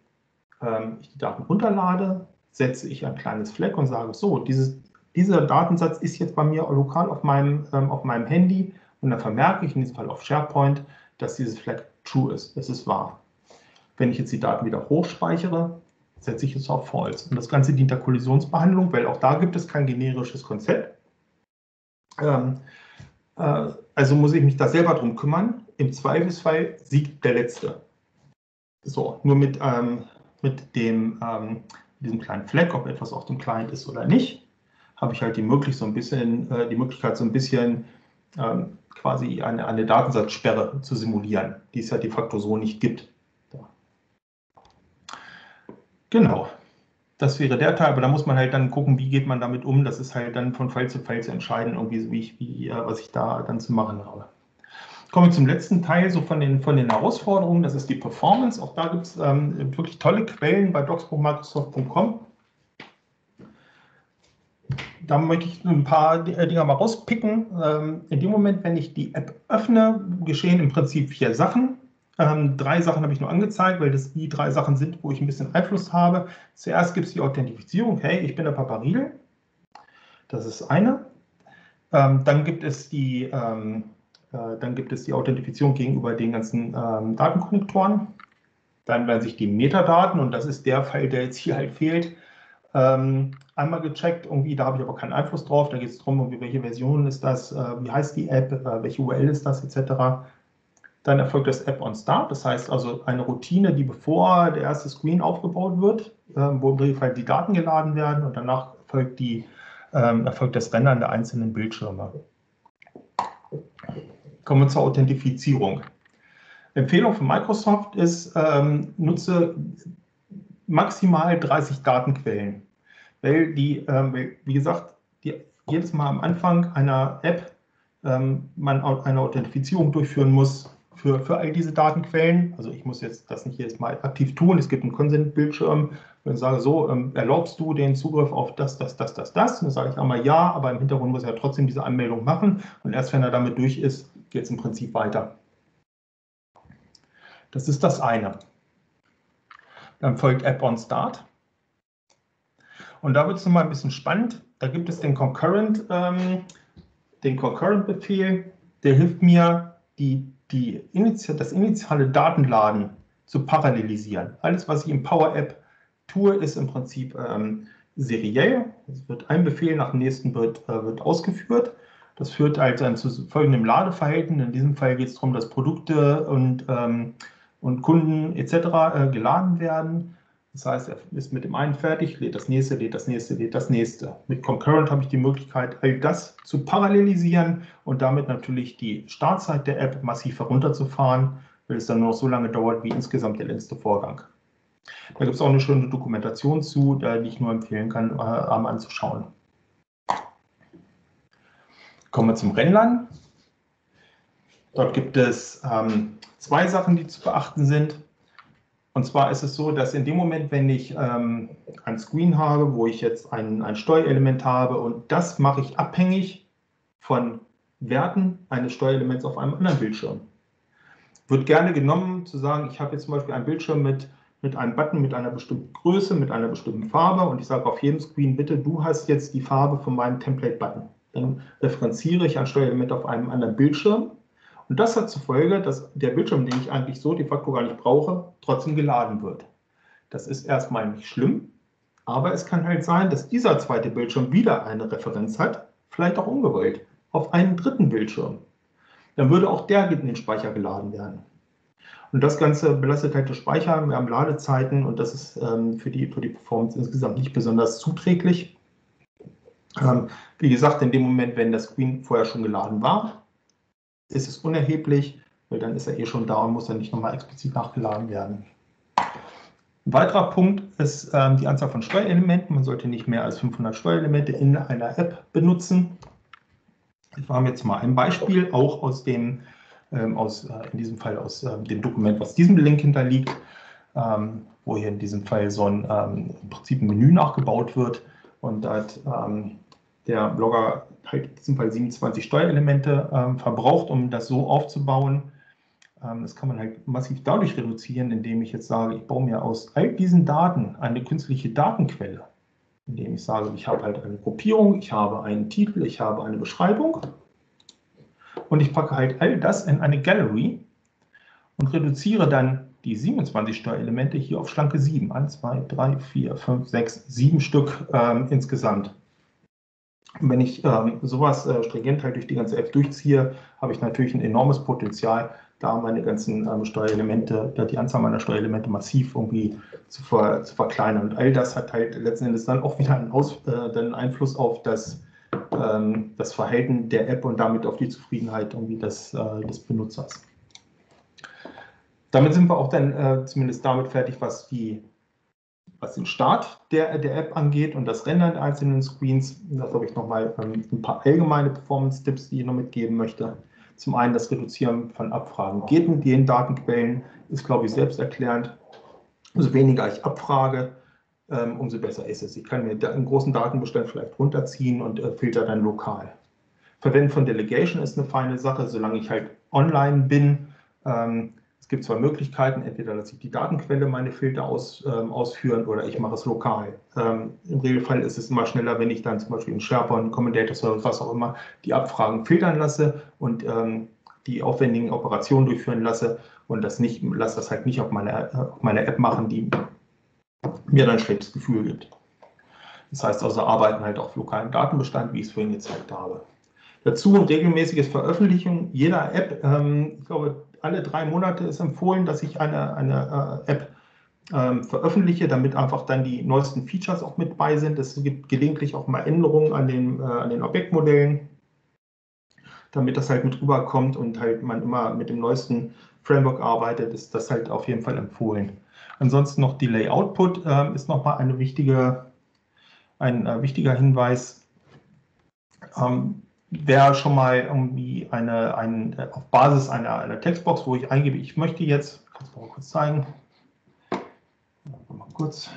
ähm, ich die Daten runterlade, setze ich ein kleines Flag und sage, so, dieses, dieser Datensatz ist jetzt bei mir lokal auf meinem, ähm, auf meinem Handy und dann vermerke ich in diesem Fall auf SharePoint, dass dieses Flag true ist, es ist wahr. Wenn ich jetzt die Daten wieder hochspeichere, setze ich es auf False. Und das Ganze dient der Kollisionsbehandlung, weil auch da gibt es kein generisches Konzept. Ähm, äh, also muss ich mich da selber drum kümmern. Im Zweifelsfall siegt der Letzte. So, nur mit, ähm, mit dem, ähm, diesem kleinen Fleck, ob etwas auf dem Client ist oder nicht, habe ich halt die, möglich so ein bisschen, äh, die Möglichkeit, so ein bisschen ähm, quasi eine, eine Datensatzsperre zu simulieren, die es ja de facto so nicht gibt. Genau. Das wäre der Teil, aber da muss man halt dann gucken, wie geht man damit um. Das ist halt dann von Fall zu Fall zu entscheiden, irgendwie, wie ich, wie, äh, was ich da dann zu machen habe. Kommen wir zum letzten Teil, so von den, von den Herausforderungen. Das ist die Performance. Auch da gibt es ähm, wirklich tolle Quellen bei docs.microsoft.com. Da möchte ich ein paar äh, Dinge mal rauspicken. Ähm, in dem Moment, wenn ich die App öffne, geschehen im Prinzip vier Sachen. Ähm, drei Sachen habe ich nur angezeigt, weil das die drei Sachen sind, wo ich ein bisschen Einfluss habe. Zuerst gibt es die Authentifizierung. Hey, ich bin der Papa. Das ist eine. Ähm, dann gibt es die, dann gibt es die Authentifizierung gegenüber den ganzen ähm, Datenkonnektoren. Dann werden sich die Metadaten, und das ist der Fall, der jetzt hier halt fehlt, ähm, einmal gecheckt. Irgendwie, da habe ich aber keinen Einfluss drauf. Da geht es darum, welche Version ist das, äh, wie heißt die App, äh, welche URL ist das, etc. Dann erfolgt das App on Start, das heißt also eine Routine, die bevor der erste Screen aufgebaut wird, äh, wo im Regelfall die Daten geladen werden und danach erfolgt, die, ähm, erfolgt das Rendern der einzelnen Bildschirme. Kommen wir zur Authentifizierung. Empfehlung von Microsoft ist, ähm, nutze maximal 30 Datenquellen, weil die, ähm, wie gesagt, die, jedes Mal am Anfang einer App ähm, man eine Authentifizierung durchführen muss, für, für all diese Datenquellen. Also ich muss jetzt das nicht jedes Mal aktiv tun. Es gibt einen Consent-Bildschirm, wenn ich sage, so, ähm, erlaubst du den Zugriff auf das, das, das, das, das? Und dann sage ich einmal ja, aber im Hintergrund muss er trotzdem diese Anmeldung machen. Und erst wenn er damit durch ist, geht es im Prinzip weiter. Das ist das eine. Dann folgt App on Start. Und da wird es nochmal ein bisschen spannend. Da gibt es den Concurrent, ähm, den Concurrent-Befehl, der hilft mir, die die Initi das initiale Datenladen zu parallelisieren. Alles, was ich im Power App tue, ist im Prinzip ähm, seriell. Es wird ein Befehl nach dem nächsten wird, äh, wird ausgeführt. Das führt dann zu folgendem Ladeverhalten. In diesem Fall geht es darum, dass Produkte und, ähm, und Kunden etc. Äh, geladen werden. Das heißt, er ist mit dem einen fertig, lädt das nächste, lädt das nächste, lädt das nächste. Mit Concurrent habe ich die Möglichkeit, all das zu parallelisieren und damit natürlich die Startzeit der App massiv herunterzufahren, weil es dann nur noch so lange dauert wie insgesamt der letzte Vorgang. Da gibt es auch eine schöne Dokumentation zu, die ich nur empfehlen kann, äh, anzuschauen. Kommen wir zum Rennland. Dort gibt es ähm, zwei Sachen, die zu beachten sind. Und zwar ist es so, dass in dem Moment, wenn ich ähm, ein Screen habe, wo ich jetzt ein, ein Steuerelement habe und das mache ich abhängig von Werten eines Steuerelements auf einem anderen Bildschirm. Wird gerne genommen zu sagen, ich habe jetzt zum Beispiel einen Bildschirm mit, mit einem Button mit einer bestimmten Größe, mit einer bestimmten Farbe und ich sage auf jedem Screen, bitte, du hast jetzt die Farbe von meinem Template-Button. Dann referenziere ich ein Steuerelement auf einem anderen Bildschirm und das hat zur Folge, dass der Bildschirm, den ich eigentlich so de facto gar nicht brauche, trotzdem geladen wird. Das ist erstmal nicht schlimm, aber es kann halt sein, dass dieser zweite Bildschirm wieder eine Referenz hat, vielleicht auch ungewollt, auf einen dritten Bildschirm. Dann würde auch der in den Speicher geladen werden. Und das Ganze belastet halt den Speicher, wir haben Ladezeiten und das ist ähm, für, die, für die Performance insgesamt nicht besonders zuträglich. Ähm, wie gesagt, in dem Moment, wenn das Screen vorher schon geladen war, ist es unerheblich, weil dann ist er eh schon da und muss dann nicht nochmal explizit nachgeladen werden. Ein weiterer Punkt ist ähm, die Anzahl von Steuerelementen. Man sollte nicht mehr als 500 Steuerelemente in einer App benutzen. Wir haben jetzt mal ein Beispiel, auch aus dem, ähm, aus, äh, in diesem Fall aus äh, dem Dokument, was diesem Link hinterliegt, ähm, wo hier in diesem Fall so ein ähm, im Prinzip ein Menü nachgebaut wird. Und da hat ähm, der Blogger halt in diesem Fall 27 Steuerelemente äh, verbraucht, um das so aufzubauen. Ähm, das kann man halt massiv dadurch reduzieren, indem ich jetzt sage, ich baue mir aus all diesen Daten eine künstliche Datenquelle, indem ich sage, ich habe halt eine Gruppierung, ich habe einen Titel, ich habe eine Beschreibung und ich packe halt all das in eine Gallery und reduziere dann die 27 Steuerelemente hier auf schlanke 7. 1, 2, 3, 4, 5, 6, 7 Stück ähm, insgesamt. Und wenn ich ähm, sowas äh, stringent halt durch die ganze App durchziehe, habe ich natürlich ein enormes Potenzial, da meine ganzen ähm, Steuerelemente, die Anzahl meiner Steuerelemente massiv irgendwie zu, ver, zu, verkleinern. Und all das hat halt letzten Endes dann auch wieder einen, Aus, äh, einen Einfluss auf das, ähm, das Verhalten der App und damit auf die Zufriedenheit irgendwie des, äh, des Benutzers. Damit sind wir auch dann äh, zumindest damit fertig, was, die, was den Start der, der App angeht und das Rendern einzelnen Screens. Das habe ich nochmal ähm, ein paar allgemeine Performance-Tipps, die ich noch mitgeben möchte. Zum einen das Reduzieren von Abfragen geht mit den Datenquellen, ist, glaube ich, selbsterklärend. Umso weniger ich abfrage, ähm, umso besser ist es. Ich kann mir einen großen Datenbestand vielleicht runterziehen und äh, filter dann lokal. Verwenden von Delegation ist eine feine Sache, solange ich halt online bin. Ähm, gibt zwei Möglichkeiten, entweder lasse ich die Datenquelle meine Filter aus, ähm, ausführen oder ich mache es lokal. Ähm, Im Regelfall ist es immer schneller, wenn ich dann zum Beispiel in SharePoint, Commendator Service, was auch immer, die Abfragen filtern lasse und ähm, die aufwendigen Operationen durchführen lasse und das nicht, lasse das halt nicht auf meiner auf meine App machen, die mir dann ein schlechtes Gefühl gibt. Das heißt also, arbeiten halt auf lokalem Datenbestand, wie ich es vorhin gezeigt habe. Dazu regelmäßiges Veröffentlichen jeder App. Ähm, ich glaube, alle drei Monate ist empfohlen, dass ich eine, eine äh, App ähm, veröffentliche, damit einfach dann die neuesten Features auch mit bei sind. Es gibt gelegentlich auch mal Änderungen an den, äh, an den Objektmodellen, damit das halt mit rüberkommt und halt man immer mit dem neuesten Framework arbeitet, ist das halt auf jeden Fall empfohlen. Ansonsten noch Delay Output äh, ist nochmal eine wichtige, ein äh, wichtiger Hinweis. Ähm, wäre schon mal irgendwie eine, ein, auf Basis einer, einer Textbox, wo ich eingebe, ich möchte jetzt, kannst du mal kurz zeigen, mal kurz,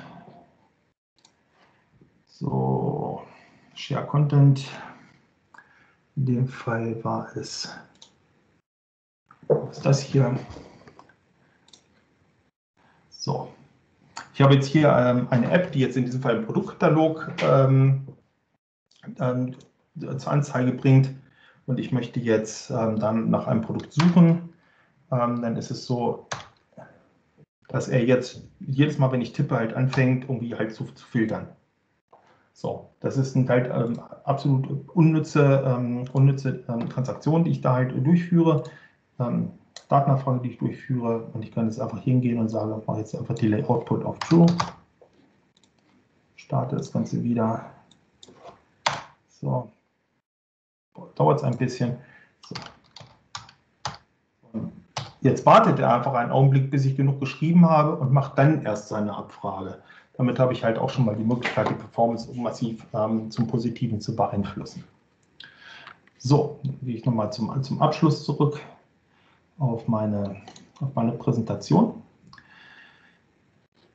so, Share Content, in dem Fall war es, was ist das hier? So, ich habe jetzt hier ähm, eine App, die jetzt in diesem Fall im Produktkatalog ähm, ähm, zur Anzeige bringt und ich möchte jetzt ähm, dann nach einem Produkt suchen, ähm, dann ist es so, dass er jetzt jedes Mal, wenn ich tippe, halt anfängt, irgendwie halt zu, zu filtern. So, das ist halt ähm, absolut unnütze, ähm, unnütze ähm, Transaktion, die ich da halt durchführe. Ähm, Datenabfrage, die ich durchführe. Und ich kann jetzt einfach hingehen und sage, mache jetzt einfach Delay Output auf True. Starte das Ganze wieder. So, dauert es ein bisschen. So. Jetzt wartet er einfach einen Augenblick, bis ich genug geschrieben habe und macht dann erst seine Abfrage. Damit habe ich halt auch schon mal die Möglichkeit, die Performance massiv ähm, zum Positiven zu beeinflussen. So, dann gehe ich nochmal zum, zum Abschluss zurück auf meine, auf meine Präsentation.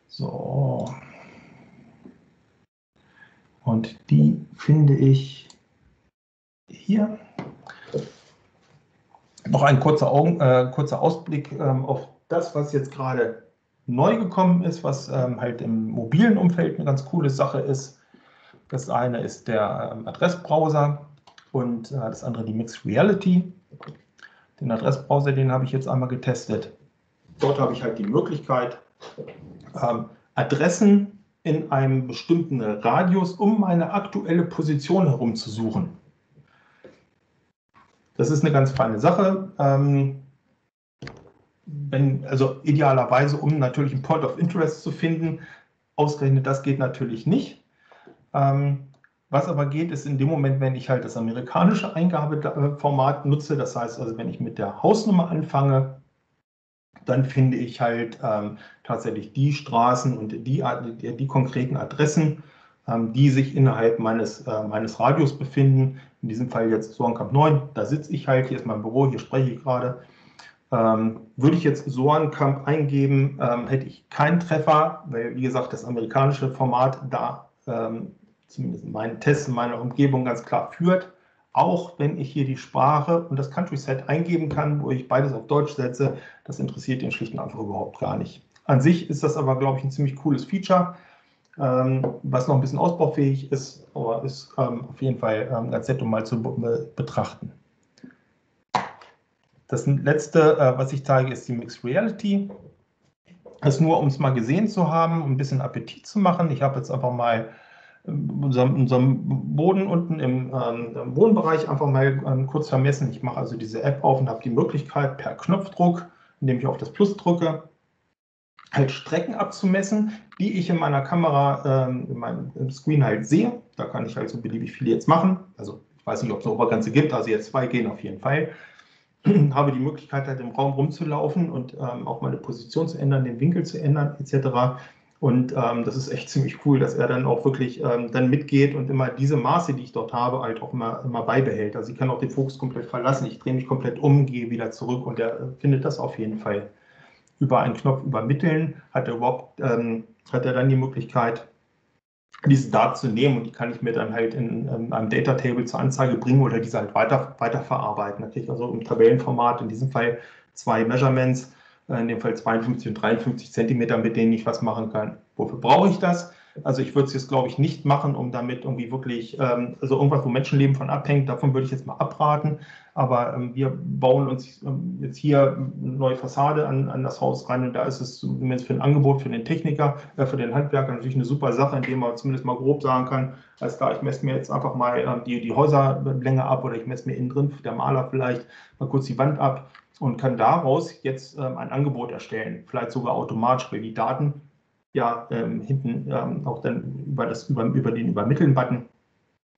So. Und die finde ich hier. Noch ein kurzer, Augen, äh, kurzer Ausblick ähm, auf das, was jetzt gerade neu gekommen ist, was ähm, halt im mobilen Umfeld eine ganz coole Sache ist. Das eine ist der ähm, Adressbrowser und äh, das andere die Mixed Reality. Den Adressbrowser, den habe ich jetzt einmal getestet. Dort habe ich halt die Möglichkeit, ähm, Adressen in einem bestimmten Radius um meine aktuelle Position herum zu suchen. Das ist eine ganz feine Sache. Ähm, wenn, also idealerweise, um natürlich einen Point of Interest zu finden. Ausgerechnet das geht natürlich nicht. Ähm, was aber geht, ist in dem Moment, wenn ich halt das amerikanische Eingabeformat nutze, das heißt also, wenn ich mit der Hausnummer anfange, dann finde ich halt ähm, tatsächlich die Straßen und die, die, die konkreten Adressen, ähm, die sich innerhalb meines, äh, meines Radius befinden. In diesem Fall jetzt Sorenkamp 9, da sitze ich halt, hier ist mein Büro, hier spreche ich gerade. Ähm, würde ich jetzt Sorenkamp eingeben, ähm, hätte ich keinen Treffer, weil, wie gesagt, das amerikanische Format da ähm, zumindest in meinen Tests in meiner Umgebung ganz klar führt. auch wenn ich hier die Sprache und das Country Set eingeben kann, wo ich beides auf Deutsch setze, das interessiert den schlicht und einfach überhaupt gar nicht. An sich ist das aber, glaube ich, ein ziemlich cooles Feature, was noch ein bisschen ausbaufähig ist, aber ist ähm, auf jeden Fall ähm, ganz nett, um mal zu betrachten. Das letzte, äh, was ich zeige, ist die Mixed Reality. Das nur, um es mal gesehen zu haben, um ein bisschen Appetit zu machen. Ich habe jetzt einfach mal unserem, Boden unten im, ähm, im Bodenbereich einfach mal ähm, kurz vermessen. Ich mache also diese App auf und habe die Möglichkeit per Knopfdruck, indem ich auf das Plus drücke, halt Strecken abzumessen, die ich in meiner Kamera, ähm, in meinem Screen halt sehe. Da kann ich halt so beliebig viele jetzt machen. Also ich weiß nicht, ob es eine Obergrenze gibt, also jetzt zwei gehen auf jeden Fall. habe die Möglichkeit halt im Raum rumzulaufen und ähm, auch meine Position zu ändern, den Winkel zu ändern etc. Und ähm, das ist echt ziemlich cool, dass er dann auch wirklich ähm, dann mitgeht und immer diese Maße, die ich dort habe, halt auch immer, immer beibehält. Also ich kann auch den Fokus komplett verlassen, ich drehe mich komplett um, gehe wieder zurück und er findet das auf jeden Fall. Über einen Knopf übermitteln hat er überhaupt, ähm, hat er dann die Möglichkeit, diese Daten zu nehmen und die kann ich mir dann halt in, in einem Data Table zur Anzeige bringen oder diese halt weiter, weiter verarbeiten. Natürlich also im Tabellenformat, in diesem Fall zwei Measurements in dem Fall 52 und 53 Zentimeter, mit denen ich was machen kann. Wofür brauche ich das? Also ich würde es jetzt, glaube ich, nicht machen, um damit irgendwie wirklich, ähm, also irgendwas, wo Menschenleben von abhängt, davon würde ich jetzt mal abraten. Aber ähm, wir bauen uns ähm, jetzt hier eine neue Fassade an, an das Haus rein und da ist es zumindest für ein Angebot für den Techniker, äh, für den Handwerker natürlich eine super Sache, indem man zumindest mal grob sagen kann, alles klar, ich messe mir jetzt einfach mal äh, die, die Häuserlänge ab oder ich messe mir innen drin, der Maler vielleicht mal kurz die Wand ab und kann daraus jetzt ähm, ein Angebot erstellen, vielleicht sogar automatisch, weil die Daten ja ähm, hinten ähm, auch dann über, das, über, über den Übermitteln-Button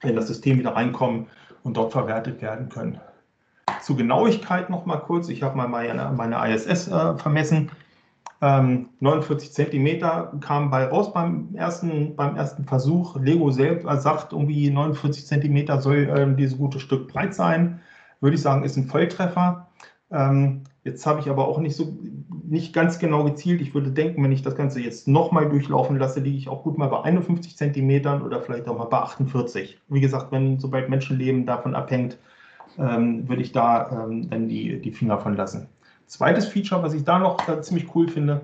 in das System wieder reinkommen und dort verwertet werden können. Zur Genauigkeit noch mal kurz, ich habe mal meine, meine ISS äh, vermessen. 49 ähm, Zentimeter kam bei raus beim ersten, beim ersten Versuch. Lego selbst sagt, irgendwie 49 Zentimeter soll äh, dieses gute Stück breit sein. Würde ich sagen, ist ein Volltreffer. Ähm, jetzt habe ich aber auch nicht so nicht ganz genau gezielt. Ich würde denken, wenn ich das Ganze jetzt nochmal durchlaufen lasse, liege ich auch gut mal bei 51 Zentimetern oder vielleicht auch mal bei 48. Wie gesagt, wenn sobald Menschenleben davon abhängt, ähm, würde ich da ähm, dann die, die Finger von lassen. Zweites Feature, was ich da noch äh, ziemlich cool finde,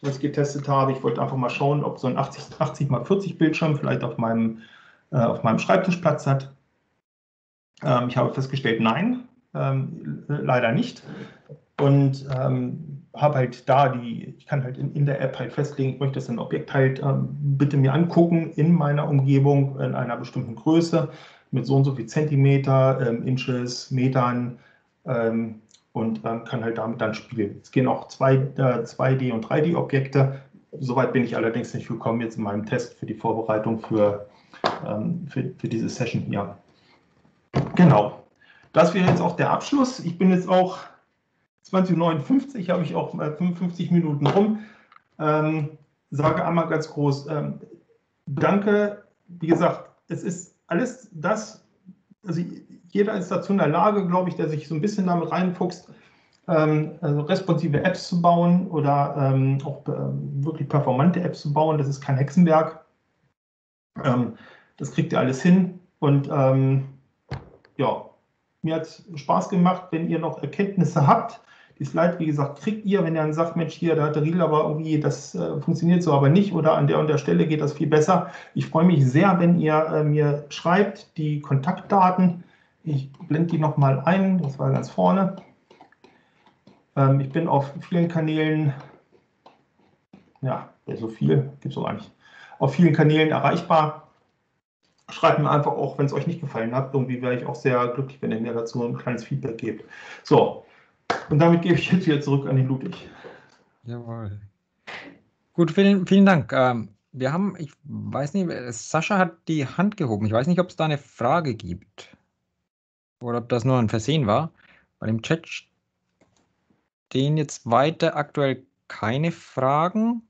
was ich getestet habe, ich wollte einfach mal schauen, ob so ein 80, 80 x 40 Bildschirm vielleicht auf meinem, äh, auf meinem Schreibtisch Platz hat. Ähm, ich habe festgestellt, nein, ähm, leider nicht. Und ähm, habe halt da die, ich kann halt in, in, der App halt festlegen, ich möchte das ein Objekt halt ähm, bitte mir angucken in meiner Umgebung in einer bestimmten Größe mit so und so viel Zentimeter, ähm, Inches, Metern ähm, und ähm, kann halt damit dann spielen. Es gehen auch 2, äh, 2D und 3D-Objekte. Soweit bin ich allerdings nicht gekommen jetzt in meinem Test für die Vorbereitung für, ähm, für, für diese Session hier. Genau. Das wäre jetzt auch der Abschluss. Ich bin jetzt auch 2059, habe ich auch 55 Minuten rum. Ähm, sage einmal ganz groß, ähm, danke. Wie gesagt, es ist alles das, also jeder ist dazu in der Lage, glaube ich, der sich so ein bisschen damit reinfuchst, ähm, also responsive Apps zu bauen oder ähm, auch äh, wirklich performante Apps zu bauen. Das ist kein Hexenwerk. Ähm, das kriegt ihr alles hin und ähm, ja, mir hat es Spaß gemacht, wenn ihr noch Erkenntnisse habt. Die Slide, wie gesagt, kriegt ihr, wenn ihr dann sagt, Mensch, hier, da hat der Riedel aber irgendwie, das äh, funktioniert so aber nicht oder an der und der Stelle geht das viel besser. Ich freue mich sehr, wenn ihr äh, mir schreibt, die Kontaktdaten. Ich blende die nochmal ein, das war ganz vorne. Ähm, ich bin auf vielen Kanälen, ja, so viel gibt es auch gar nicht, auf vielen Kanälen erreichbar schreibt mir einfach auch, wenn es euch nicht gefallen hat. Irgendwie wäre ich auch sehr glücklich, wenn ihr mir dazu ein kleines Feedback gebt. So, und damit gebe ich jetzt wieder zurück an den Ludwig. Jawohl. Gut, vielen, vielen Dank. Ähm, wir haben, ich weiß nicht, Sascha hat die Hand gehoben. Ich weiß nicht, ob es da eine Frage gibt. Oder ob das nur ein Versehen war. Bei dem Chat stehen jetzt weiter aktuell keine Fragen.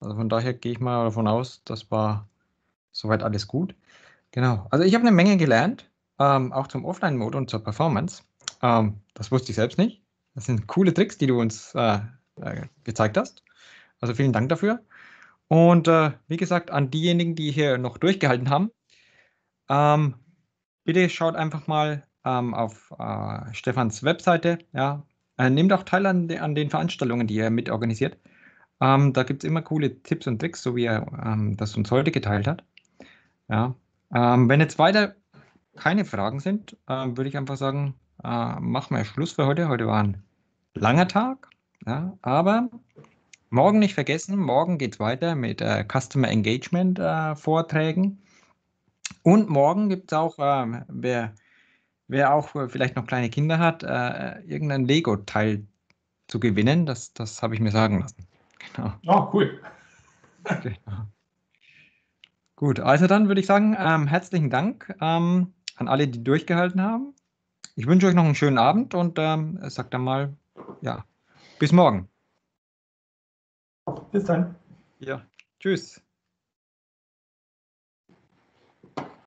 Also von daher gehe ich mal davon aus, das war soweit alles gut. Genau. Also ich habe eine Menge gelernt, ähm, auch zum Offline-Mode und zur Performance. Ähm, das wusste ich selbst nicht. Das sind coole Tricks, die du uns äh, äh, gezeigt hast. Also vielen Dank dafür. Und äh, wie gesagt, an diejenigen, die hier noch durchgehalten haben, ähm, bitte schaut einfach mal ähm, auf äh, Stefans Webseite. Ja. Äh, nehmt auch teil an, de, an, den Veranstaltungen, die er mitorganisiert. Ähm, da gibt es immer coole Tipps und Tricks, so wie er ähm, das uns heute geteilt hat. Ja. Ähm, wenn jetzt weiter keine Fragen sind, ähm, würde ich einfach sagen, äh, machen wir Schluss für heute. Heute war ein langer Tag, ja, aber morgen nicht vergessen, morgen geht es weiter mit äh, Customer Engagement äh, Vorträgen. Und morgen gibt es auch, äh, wer, wer auch äh, vielleicht noch kleine Kinder hat, äh, irgendein Lego-Teil zu gewinnen. Das, das habe ich mir sagen lassen. Genau. Oh, cool. genau. Gut, also dann würde ich sagen, ähm, herzlichen Dank ähm, an alle, die durchgehalten haben. Ich wünsche euch noch einen schönen Abend und ähm, sagt dann mal, ja, bis morgen. Bis dann. Ja, tschüss.